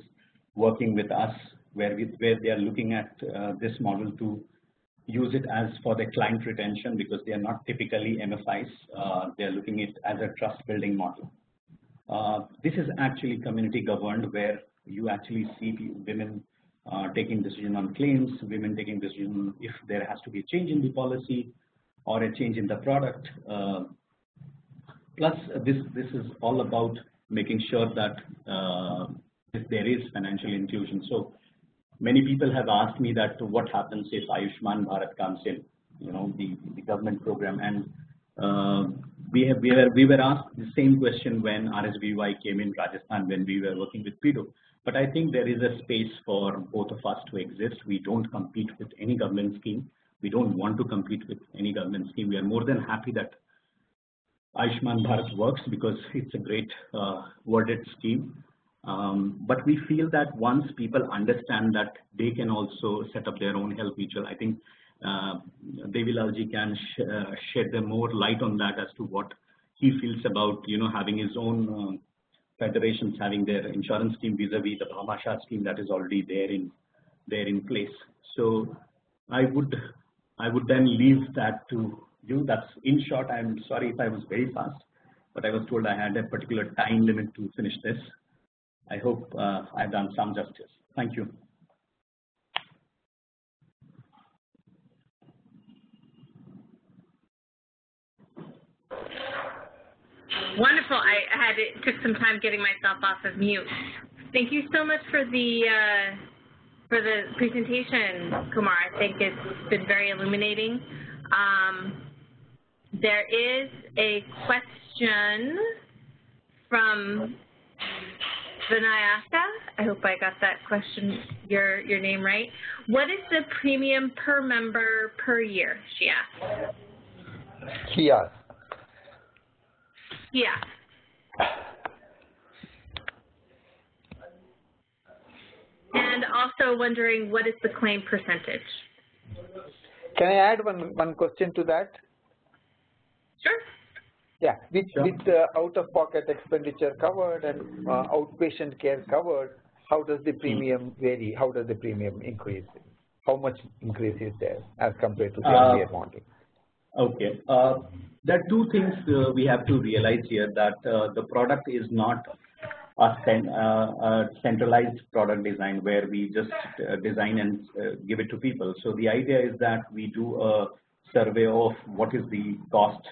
working with us where, we, where they are looking at uh, this model to use it as for their client retention because they are not typically MFIs. Uh, they are looking at it as a trust building model. Uh, this is actually community governed where you actually see women uh, taking decision on claims, women taking decision if there has to be a change in the policy, or a change in the product. Uh, plus, this this is all about making sure that uh, there is financial inclusion. So many people have asked me that what happens if Ayushman Bharat comes in, you know, the, the government program, and uh, we have we were we were asked the same question when RSBY came in Rajasthan when we were working with PEDO. But I think there is a space for both of us to exist. We don't compete with any government scheme. We don't want to compete with any government scheme. We are more than happy that Ayushman Bharat works because it's a great uh, worded scheme. Um, but we feel that once people understand that they can also set up their own health mutual, I think uh, Devilalji can sh uh, shed more light on that as to what he feels about you know having his own uh, federations having their insurance scheme vis-a-vis -vis the Bhamashah scheme that is already there in there in place. So I would I would then leave that to you. That's in short. I'm sorry if I was very fast, but I was told I had a particular time limit to finish this. I hope uh, I've done some justice. Thank you. Wonderful. I had it took some time getting myself off of mute. Thank you so much for the uh, for the presentation, Kumar. I think it's been very illuminating. Um, there is a question from Vinayaka. I hope I got that question, your your name right. What is the premium per member per year? She asked. He asked. Yeah. And also wondering what is the claim percentage? Can I add one, one question to that? Sure. Yeah, with, sure. with uh, out-of-pocket expenditure covered and uh, outpatient care covered, how does the premium vary? How does the premium increase? How much increase is there as compared to the uh, earlier model? Okay. Uh, there are two things uh, we have to realize here that uh, the product is not a, cen a, centralized product design where we just design and give it to people. So the idea is that we do a survey of what is the cost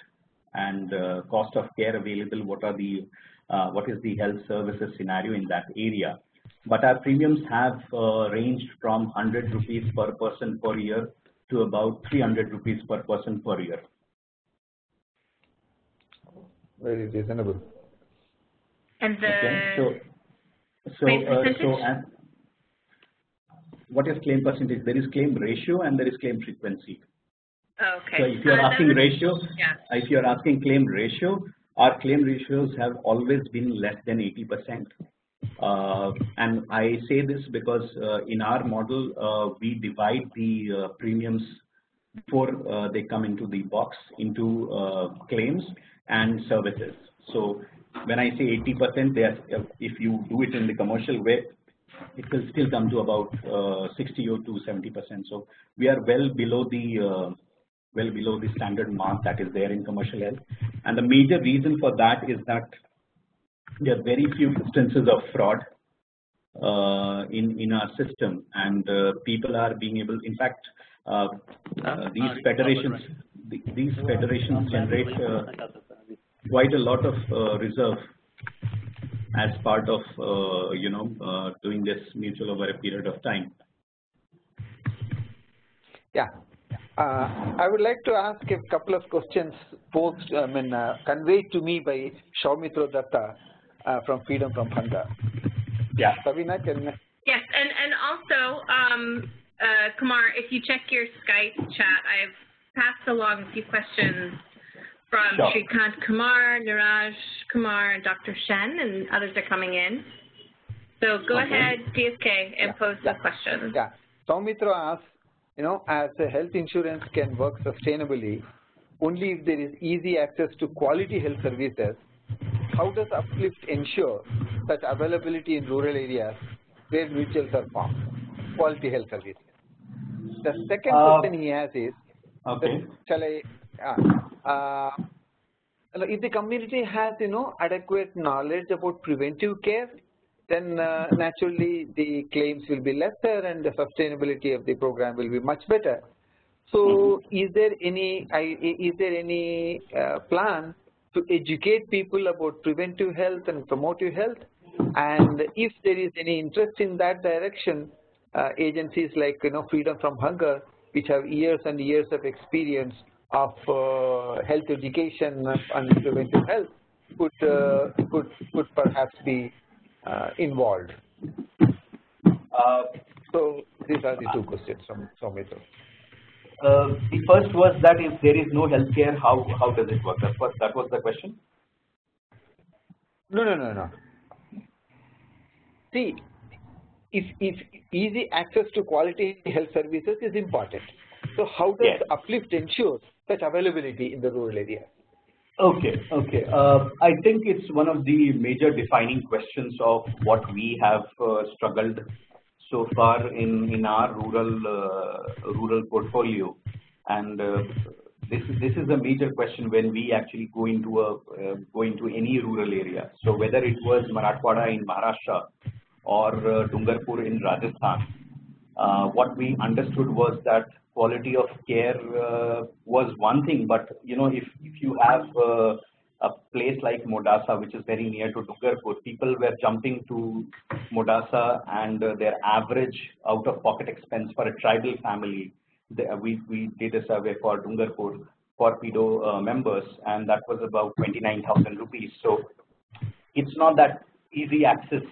and uh, cost of care available, what are the uh, what is the health services scenario in that area. But our premiums have uh, ranged from 100 rupees per person per year to about 300 rupees per person per year. Very reasonable. And the okay. so so uh, so and what is claim percentage? There is claim ratio and there is claim frequency. Okay. So if you are uh, asking ratio, yeah. if you are asking claim ratio, our claim ratios have always been less than 80 percent. Uh, and I say this because uh, in our model, uh, we divide the uh, premiums before uh, they come into the box into uh, claims and services. So when I say 80%, if you do it in the commercial way, it will still come to about 60 or to 70%. So we are well below the well below the standard mark that is there in commercial health. And the major reason for that is that there are very few instances of fraud uh, in in our system, and uh, people are being able. In fact, uh, uh these federations these federations generate uh, quite a lot of uh, reserve as part of you know doing this mutual over a period of time. Yeah, uh, I would like to ask a couple of questions posed, I mean, uh, conveyed to me by Shaumitra Datta uh, from Freedom from Hunger. Yeah. Savina, can Yes, and, and also, um, uh, Kumar, if you check your Skype chat, I've passed along a few questions from sure. Shrikant Kumar, Niraj Kumar, and Dr. Sen, and others are coming in. So go okay. ahead, DSK, and yeah. pose yeah. the questions. Yeah. Saumitra asks, you know, as a health insurance can work sustainably only if there is easy access to quality health services, how does Uplift ensure such availability in rural areas where mutuals are formed, quality health services? The second uh, question he has is, okay. shall I, uh, uh, if the community has, you know, adequate knowledge about preventive care, then uh, naturally the claims will be lesser and the sustainability of the program will be much better. So, mm -hmm. is there any is there any uh, plan to educate people about preventive health and promotive health? And if there is any interest in that direction, uh, agencies like you know Freedom from Hunger, which have years and years of experience of uh, health education and preventive health, could uh, could could perhaps be uh, involved? Uh, so these are the two questions from Soumitra. uh, the first was that if there is no healthcare, how how does it work? That was that was the question. No, no, no, no. See, if if easy access to quality health services is important. So how does yes. Uplift ensure such availability in the rural area? Okay, okay. Uh, I think it's one of the major defining questions of what we have uh, struggled so far in in our rural uh, rural portfolio, and uh, this is this is a major question when we actually go into a uh, go into any rural area. So whether it was Marathwada in Maharashtra or uh, Dungarpur in Rajasthan, uh, what we understood was that quality of care uh, was one thing, but you know, if, if you have uh, a place like Modasa, which is very near to Dungarpur, people were jumping to Modasa and uh, their average out-of-pocket expense for a tribal family, the, we, we did a survey for Dungarpur for PEDO uh, members, and that was about 29,000 rupees. So it's not that easy access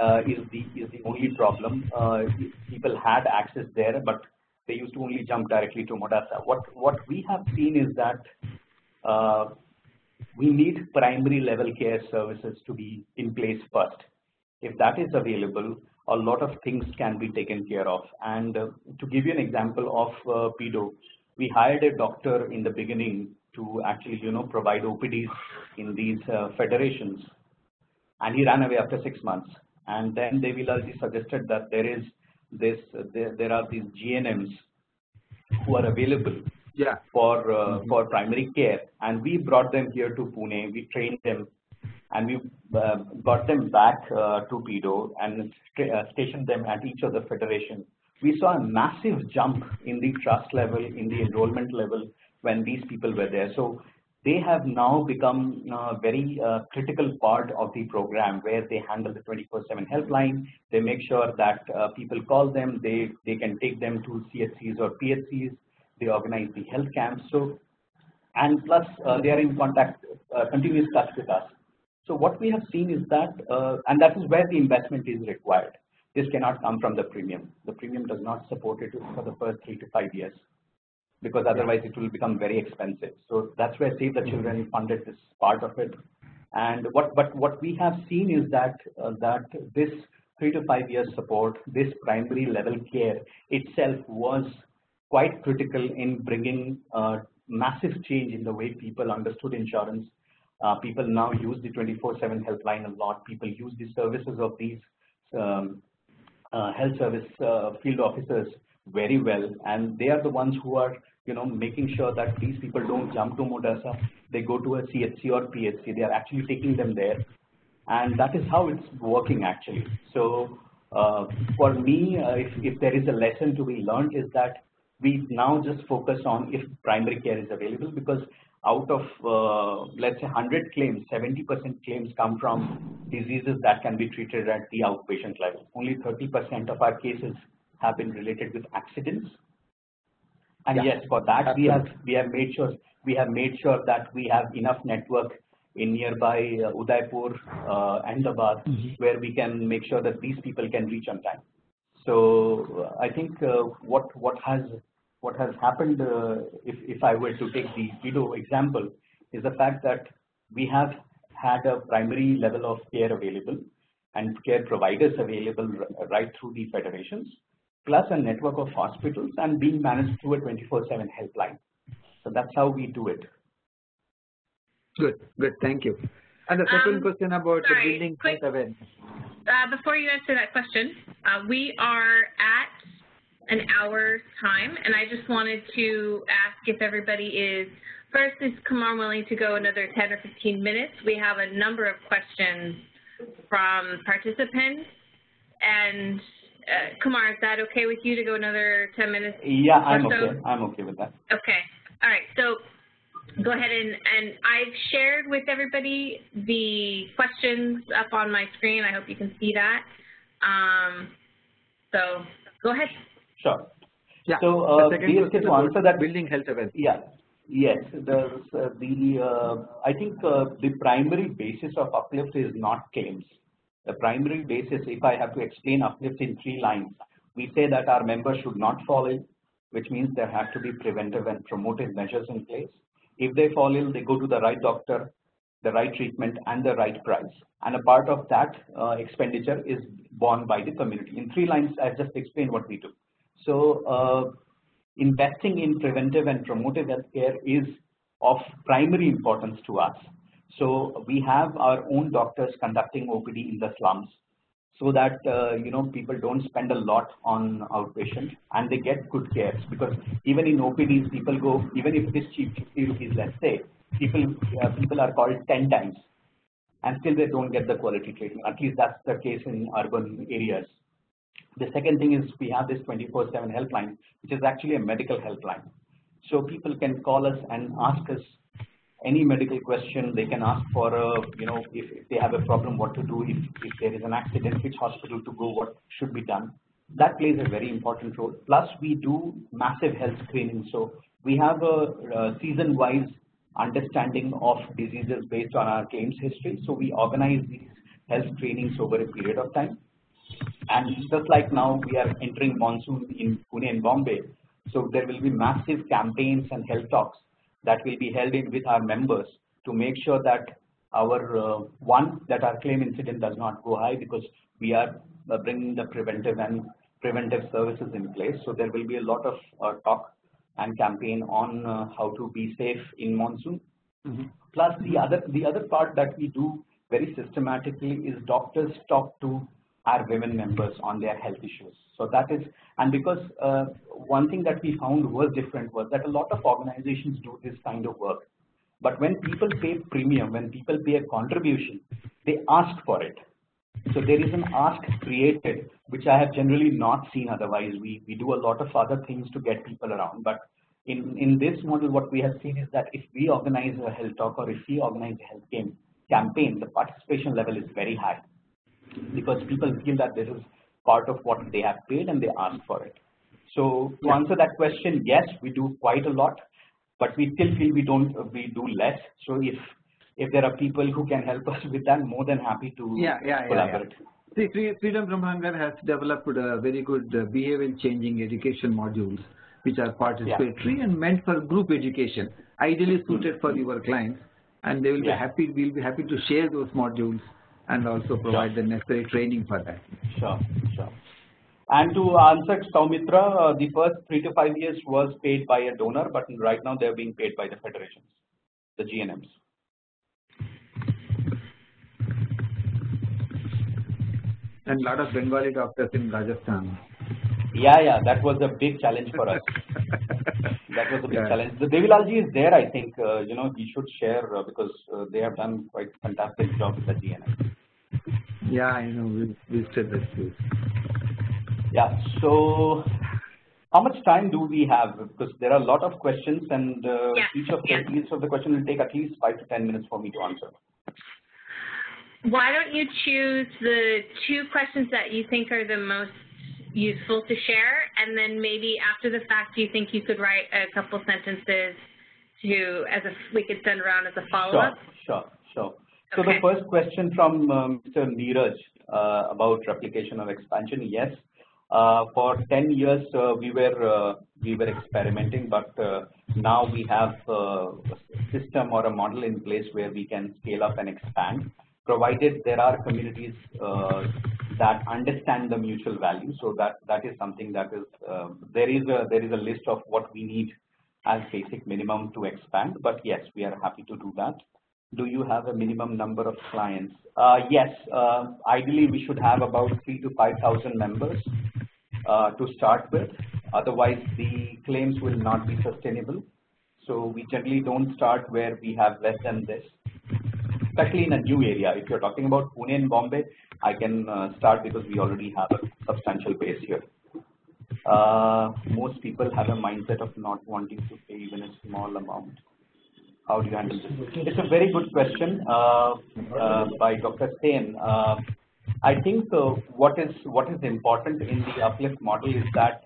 uh, is the is the only problem. Uh, people had access there, but they used to only jump directly to Modasa. What what we have seen is that uh, we need primary level care services to be in place first. If that is available, a lot of things can be taken care of. And uh, to give you an example of uh, PEDO, we hired a doctor in the beginning to actually, you know, provide OPDs in these uh, federations, and he ran away after six months. And then Devilalji suggested that there is this there, there are these GNMs who are available yeah. for uh, mm -hmm. for primary care, and we brought them here to Pune. We trained them, and we uh, got them back uh, to PEDO and st uh, stationed them at each of the federation. We saw a massive jump in the trust level, in the enrollment level when these people were there. So they have now become a very uh, critical part of the program where they handle the 24-7 helpline. They make sure that uh, people call them, they, they can take them to CHCs or PHCs, they organize the health camps. So, and plus uh, they are in contact, uh, continuous touch with us. So what we have seen is that, uh, and that is where the investment is required. This cannot come from the premium. The premium does not support it for the first three to five years because otherwise it will become very expensive. So that's where Save the Children funded this part of it. And what but what we have seen is that uh, that this three to five years support, this primary level care itself was quite critical in bringing uh, massive change in the way people understood insurance. Uh, people now use the 24/7 helpline a lot. People use the services of these um, uh, health service uh, field officers very well, and they are the ones who are you know, making sure that these people don't jump to Modasa, they go to a CHC or PHC, they are actually taking them there. And that is how it's working actually. So uh, for me, uh, if, if there is a lesson to be learned is that we now just focus on if primary care is available because out of uh, let's say 100 claims, 70% claims come from diseases that can be treated at the outpatient level. Only 30% of our cases have been related with accidents and yeah. yes, for that Absolutely. we have we have made sure we have made sure that we have enough network in nearby uh, Udaipur, uh, Ahmedabad, mm -hmm. where we can make sure that these people can reach on time. So uh, I think uh, what what has what has happened, uh, if if I were to take the PEDO example, is the fact that we have had a primary level of care available and care providers available right through the federations plus a network of hospitals and being managed through a 24-7 helpline. So that's how we do it. Good, good, thank you. And the second um, question about sorry, the building quick, awareness. Uh, before you answer that question, uh, we are at an hour's time, and I just wanted to ask if everybody is, first, is Kumar willing to go another 10 or 15 minutes? We have a number of questions from participants, and uh, Kumar, is that okay with you to go another 10 minutes? Yeah, I'm so? okay. I'm okay with that. Okay. All right. So go ahead and, and I've shared with everybody the questions up on my screen. I hope you can see that. Um, so go ahead. Sure. Yeah. So uh, the to answer that building health awareness. Yeah. Yes. The uh, the uh, I think uh, the primary basis of uplift is not claims. The primary basis, if I have to explain uplift in three lines, we say that our members should not fall ill, which means there have to be preventive and promotive measures in place. If they fall ill, they go to the right doctor, the right treatment and the right price. And a part of that uh, expenditure is borne by the community. In three lines, I just explained what we do. So uh, investing in preventive and promotive healthcare is of primary importance to us. So we have our own doctors conducting OPD in the slums so that uh, you know people don't spend a lot on outpatient and they get good care because even in OPDs people go even if it is cheap 50 rupees let's say people uh, people are called 10 times and still they don't get the quality treatment at least that's the case in urban areas. The second thing is we have this 24-7 helpline which is actually a medical helpline. So people can call us and ask us any medical question they can ask for a you know if, if they have a problem what to do if, if there is an accident which hospital to go what should be done. That plays a very important role. Plus we do massive health screening. So we have a, a season wise understanding of diseases based on our claims history. So we organize these health screenings over a period of time. And just like now we are entering monsoon in Pune and Bombay so there will be massive campaigns and health talks that will be held in with our members to make sure that our uh, one that our claim incident does not go high because we are uh, bringing the preventive and preventive services in place. So there will be a lot of uh, talk and campaign on uh, how to be safe in monsoon. Mm -hmm. Plus the other the other part that we do very systematically is doctors talk to our women members on their health issues. So that is, and because uh, one thing that we found was different was that a lot of organizations do this kind of work. But when people pay premium, when people pay a contribution, they ask for it. So there is an ask created, which I have generally not seen otherwise. We, we do a lot of other things to get people around. But in, in this model, what we have seen is that if we organize a health talk or if we organize a health game campaign, the participation level is very high because people feel that this is part of what they have paid and they ask for it. So to answer that question, yes, we do quite a lot, but we still feel we don't we do less. So if if there are people who can help us with that, more than happy to yeah, yeah, collaborate. Yeah, yeah. See, Freedom from Hunger has developed a very good uh, behavior changing education modules which are participatory yeah. and meant for group education, ideally suited for your clients, and they will yeah. be happy. We'll be happy to share those modules and also provide sure. the necessary training for that. Sure, sure. And to answer Soumitra, uh, the first three to five years was paid by a donor, but right now they're being paid by the federations, the GNMs. And a lot of Bengali doctors in Rajasthan. Yeah, yeah, that was a big challenge for us. that was a big yeah. challenge. The Devilalji is there, I think. Uh, you know, he should share uh, because uh, they have done quite fantastic job with the GNM. Yeah, I know. We visited that place. Yeah. So, how much time do we have? Because there are a lot of questions, and uh, yeah. each of the yeah. each of the questions will take at least five to ten minutes for me to answer. Why don't you choose the two questions that you think are the most useful to share, and then maybe after the fact, you think you could write a couple sentences to as a we could send around as a follow up. Sure, sure, sure. So okay. the first question from um, Mr. Neeraj uh, about replication of expansion, yes. Uh, for 10 years uh, we were uh, we were experimenting, but uh, now we have uh, a system or a model in place where we can scale up and expand, provided there are communities that understand the mutual value. So that that is something that is there is a there is a list of what we need as basic minimum to expand. But yes, we are happy to do that do you have a minimum number of clients? Uh, yes, uh, ideally we should have about three to 5,000 members uh, to start with. Otherwise, the claims will not be sustainable. So we generally don't start where we have less than this, especially in a new area. If you're talking about Pune and Bombay, I can uh, start because we already have a substantial base here. Uh, most people have a mindset of not wanting to pay even a small amount. How do you handle this? It's a very good question uh, uh, by Dr. Sen. Uh, I think uh, what is what is important in the uplift model is that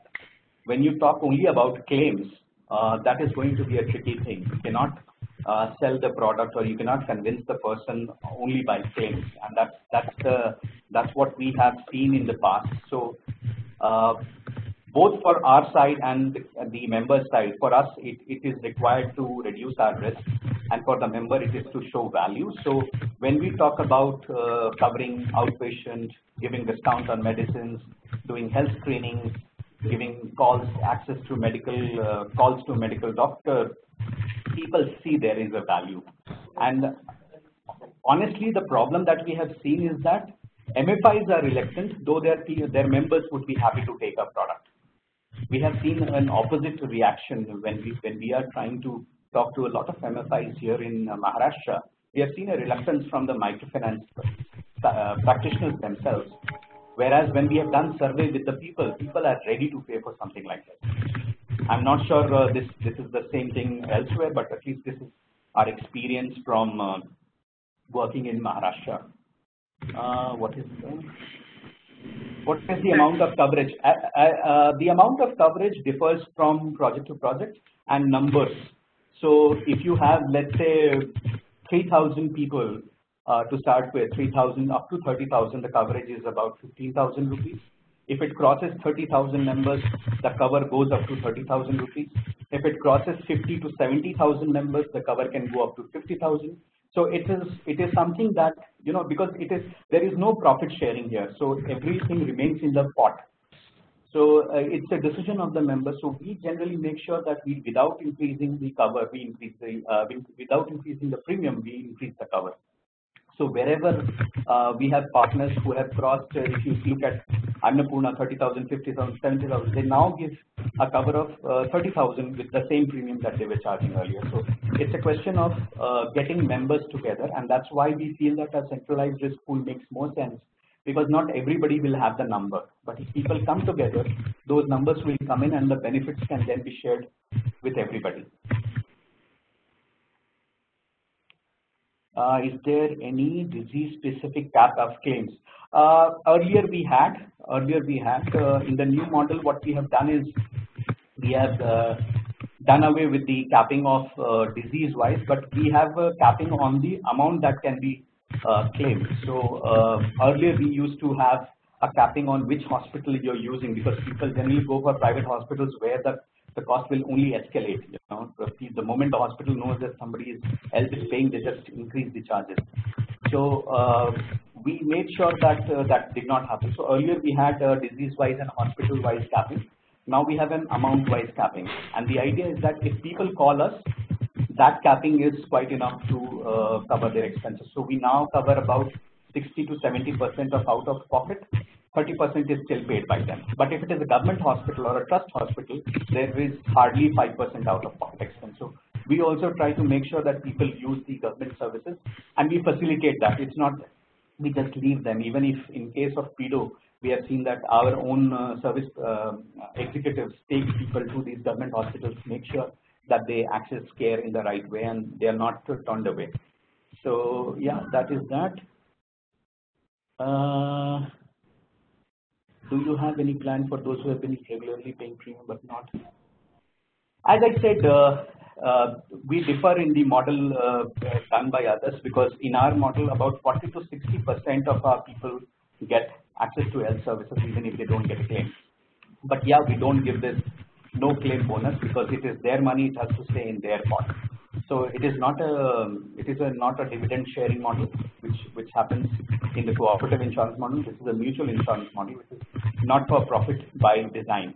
when you talk only about claims, uh, that is going to be a tricky thing. You cannot uh, sell the product or you cannot convince the person only by claims, and that's that's the that's what we have seen in the past. So both for our side and the member side. For us, it, it is required to reduce our risk, and for the member, it is to show value. So when we talk about uh, covering outpatient, giving discount on medicines, doing health screenings, giving calls access to medical uh, calls to medical doctor, people see there is a value. And honestly, the problem that we have seen is that MFIs are reluctant, though their their members would be happy to take a product. We have seen an opposite reaction when we when we are trying to talk to a lot of MFIs here in uh, Maharashtra. We have seen a reluctance from the microfinance uh, practitioners themselves. Whereas when we have done survey with the people, people are ready to pay for something like that. I'm not sure uh, this this is the same thing elsewhere, but at least this is our experience from uh, working in Maharashtra. Uh, what is what is the amount of coverage? Uh, uh, the amount of coverage differs from project to project and numbers. So if you have, let's say, 3,000 people uh, to start with, 3,000 up to 30,000, the coverage is about 15,000 rupees. If it crosses 30,000 members, the cover goes up to 30,000 rupees. If it crosses 50 to 70,000 members, the cover can go up to 50,000. So it is it is something that you know because it is there is no profit sharing here. So everything remains in the pot. So uh, it's a decision of the member. So we generally make sure that we without increasing the cover, we increase the uh, without increasing the premium, we increase the cover. So wherever uh, we have partners who have crossed, uh, if you look at Annapurna 30,000, 50,000, 70,000, they now give a cover of uh, 30,000 with the same premium that they were charging earlier. So it's a question of uh, getting members together and that's why we feel that a centralized risk pool makes more sense because not everybody will have the number. But if people come together, those numbers will come in and the benefits can then be shared with everybody. Uh, is there any disease-specific cap of claims? Uh, earlier we had, earlier we had, uh, in the new model what we have done is we have uh, done away with the capping of uh, disease-wise, but we have a capping on the amount that can be uh, claimed. So earlier we used to have a capping on which hospital you're using because people generally go for private hospitals where the the cost will only escalate. You know, the moment the hospital knows that somebody is else is paying, they just increase the charges. So uh, we made sure that uh, that did not happen. So earlier we had uh, disease-wise and hospital-wise capping. Now we have an amount-wise capping, and the idea is that if people call us, that capping is quite enough to uh, cover their expenses. So we now cover about 60 to 70 percent of out-of-pocket 30% is still paid by them. But if it is a government hospital or a trust hospital, there is hardly 5% out of pocket expense. So we also try to make sure that people use the government services and we facilitate that. It's not we just leave them. Even if in case of PEDO, we have seen that our own uh, service uh, executives take people to these government hospitals, make sure that they access care in the right way and they are not turned away. So yeah, that is that. Uh, do you have any plan for those who have been regularly paying premium but not? As I said, uh, uh, we differ in the model uh, done by others because in our model about 40 to 60 percent of our people get access to health services even if they don't get a claim. But yeah, we don't give this no claim bonus because it is their money, it has to stay in their pot. So it is not a it is a not a dividend sharing model which which happens in the cooperative insurance model. This is a mutual insurance model which is not for profit by design.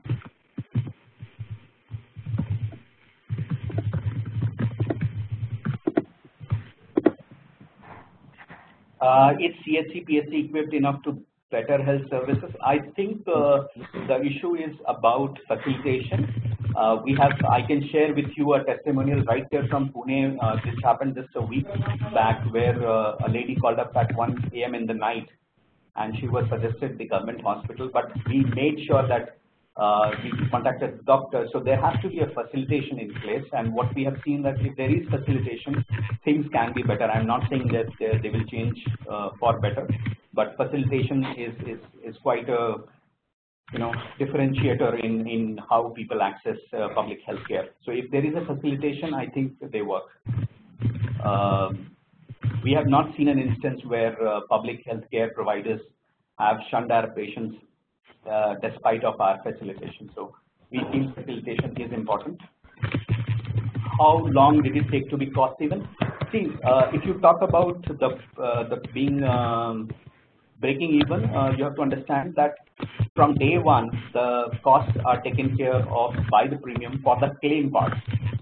Uh, is PSC equipped enough to better health services? I think uh, the issue is about facilitation we have, I can share with you a testimonial right there from Pune. Uh, this happened just a week back where uh, a lady called up at 1 a.m. in the night and she was suggested the government hospital, but we made sure that uh, we contacted the doctor. So there has to be a facilitation in place. And what we have seen that if there is facilitation, things can be better. I'm not saying that they, they will change uh, for better, but facilitation is, is, is quite a you know, differentiator in, in how people access uh, public health care. So if there is a facilitation, I think they work. Um, we have not seen an instance where uh, public health care providers have shunned our patients uh, despite of our facilitation. So we think facilitation is important. How long did it take to be cost even? See, uh, if you talk about the uh, the being um, breaking even, uh, you have to understand that from day one, the costs are taken care of by the premium for the claim part.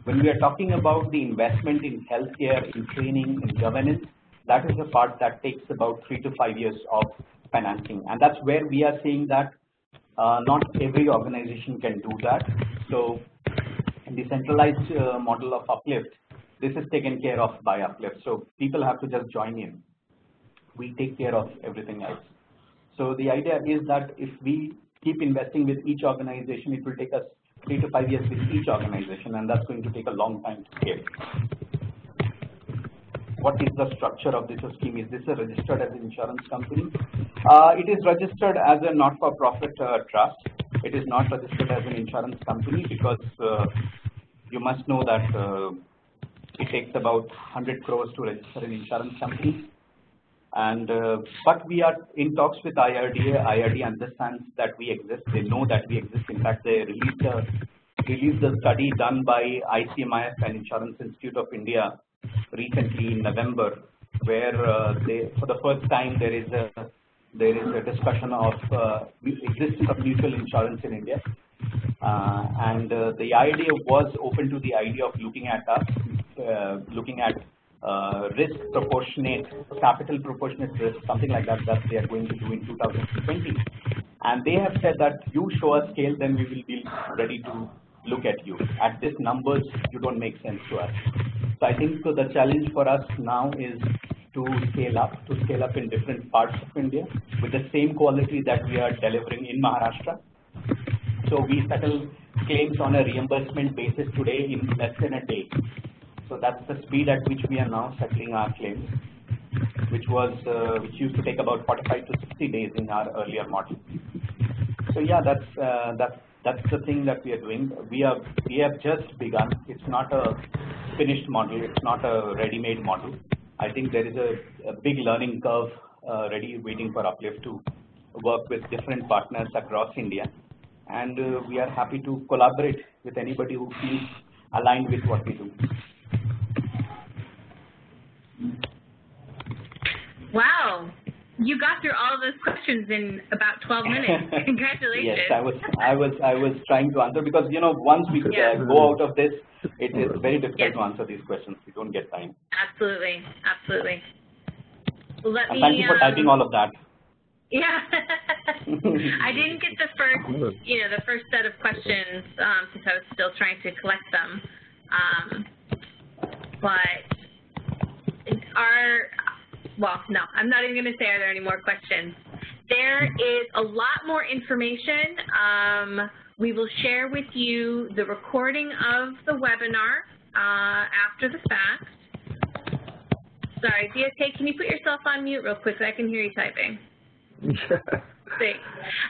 When we are talking about the investment in healthcare, in training, in governance, that is the part that takes about three to five years of financing. And that's where we are seeing that uh, not every organization can do that. So the centralized uh, model of Uplift, this is taken care of by Uplift. So people have to just join in. We take care of everything else. So the idea is that if we keep investing with each organization, it will take us three to five years with each organization, and that's going to take a long time to scale. What is the structure of this scheme? Is this registered as an insurance company? Uh, it is registered as a not-for-profit uh, trust. It is not registered as an insurance company because uh, you must know that uh, it takes about 100 crores to register an insurance company. And uh, but we are in talks with IRDA. IRDA understands that we exist. They know that we exist. In fact, they released a released a study done by ICMIF and Insurance Institute of India recently in November, where uh, they for the first time there is a there is a discussion of uh, existence of mutual insurance in India. Uh, and uh, the idea was open to the idea of looking at us, uh, looking at uh, risk proportionate, capital proportionate risk, something like that, that they are going to do in 2020. And they have said that you show us scale, then we will be ready to look at you. At this numbers, you don't make sense to us. So I think so the challenge for us now is to scale up, to scale up in different parts of India with the same quality that we are delivering in Maharashtra. So we settle claims on a reimbursement basis today in less than a day. So that's the speed at which we are now settling our claims, which was uh, which used to take about 45 to 60 days in our earlier model. So yeah, that's uh, that's that's the thing that we are doing. We are we have just begun. It's not a finished model. It's not a ready-made model. I think there is a, a big learning curve uh, ready waiting for Uplift to work with different partners across India, and uh, we are happy to collaborate with anybody who feels aligned with what we do. Wow, you got through all of those questions in about 12 minutes. Congratulations. yes, I was, I was, I was trying to answer because you know once we yeah. uh, go out of this, it is very difficult yes. to answer these questions. We don't get time. Absolutely, absolutely. Well, let and me. thank you for um, typing all of that. Yeah, I didn't get the first, you know, the first set of questions um, since I was still trying to collect them. Um, but our, well, no, I'm not even going to say are there any more questions. There is a lot more information. Um, we will share with you the recording of the webinar uh, after the fact. Sorry, DSK, can you put yourself on mute real quick so I can hear you typing? Thanks.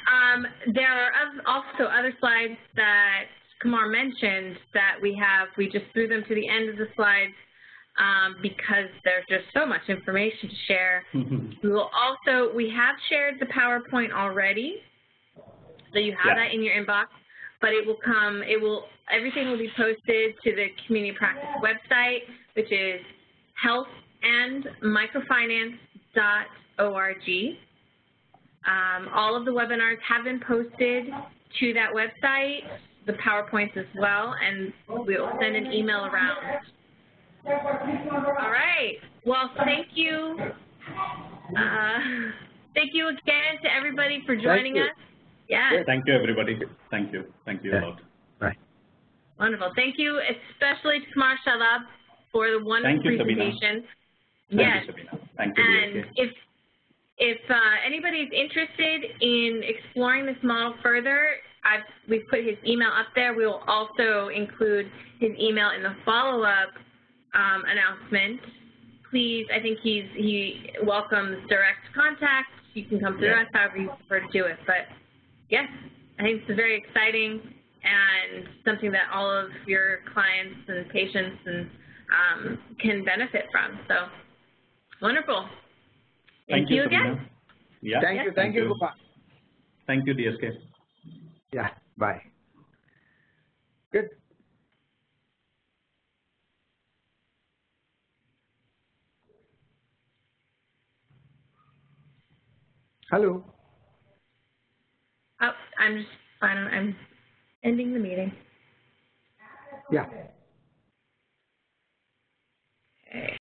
Um, there are also other slides that Kumar mentioned that we have. We just threw them to the end of the slides um, because there's just so much information to share. we will also, we have shared the PowerPoint already, so you have Yeah. that in your inbox, but it will come, it will, everything will be posted to the community practice website, which is healthandmicrofinance.org. Um, all of the webinars have been posted to that website, the PowerPoints as well, and we will send an email around. All right. Well, thank you. Uh, thank you again to everybody for joining us. Yes, Thank you, everybody. Thank you. Thank you a Yeah. lot. wonderful. Thank you especially to Kumar Shailabh for the wonderful Thank you, Sabina. presentation. Thank yes. you, Sabina. Thank you, And if if uh, anybody's interested in exploring this model further, I've, we've put his email up there. We will also include his email in the follow-up um, announcement. Please, I think he's he welcomes direct contact. You can come through Yeah. us however you prefer to do it. But yes, I think it's very exciting and something that all of your clients and patients and um, can benefit from. So wonderful. Thank, you, again. Yeah. Thank you. Thank, thank you, Gopal. Thank you, DSK. Yeah. Bye. Good. Hello. Oh, I'm just, I'm I'm ending the meeting. Yeah. Okay.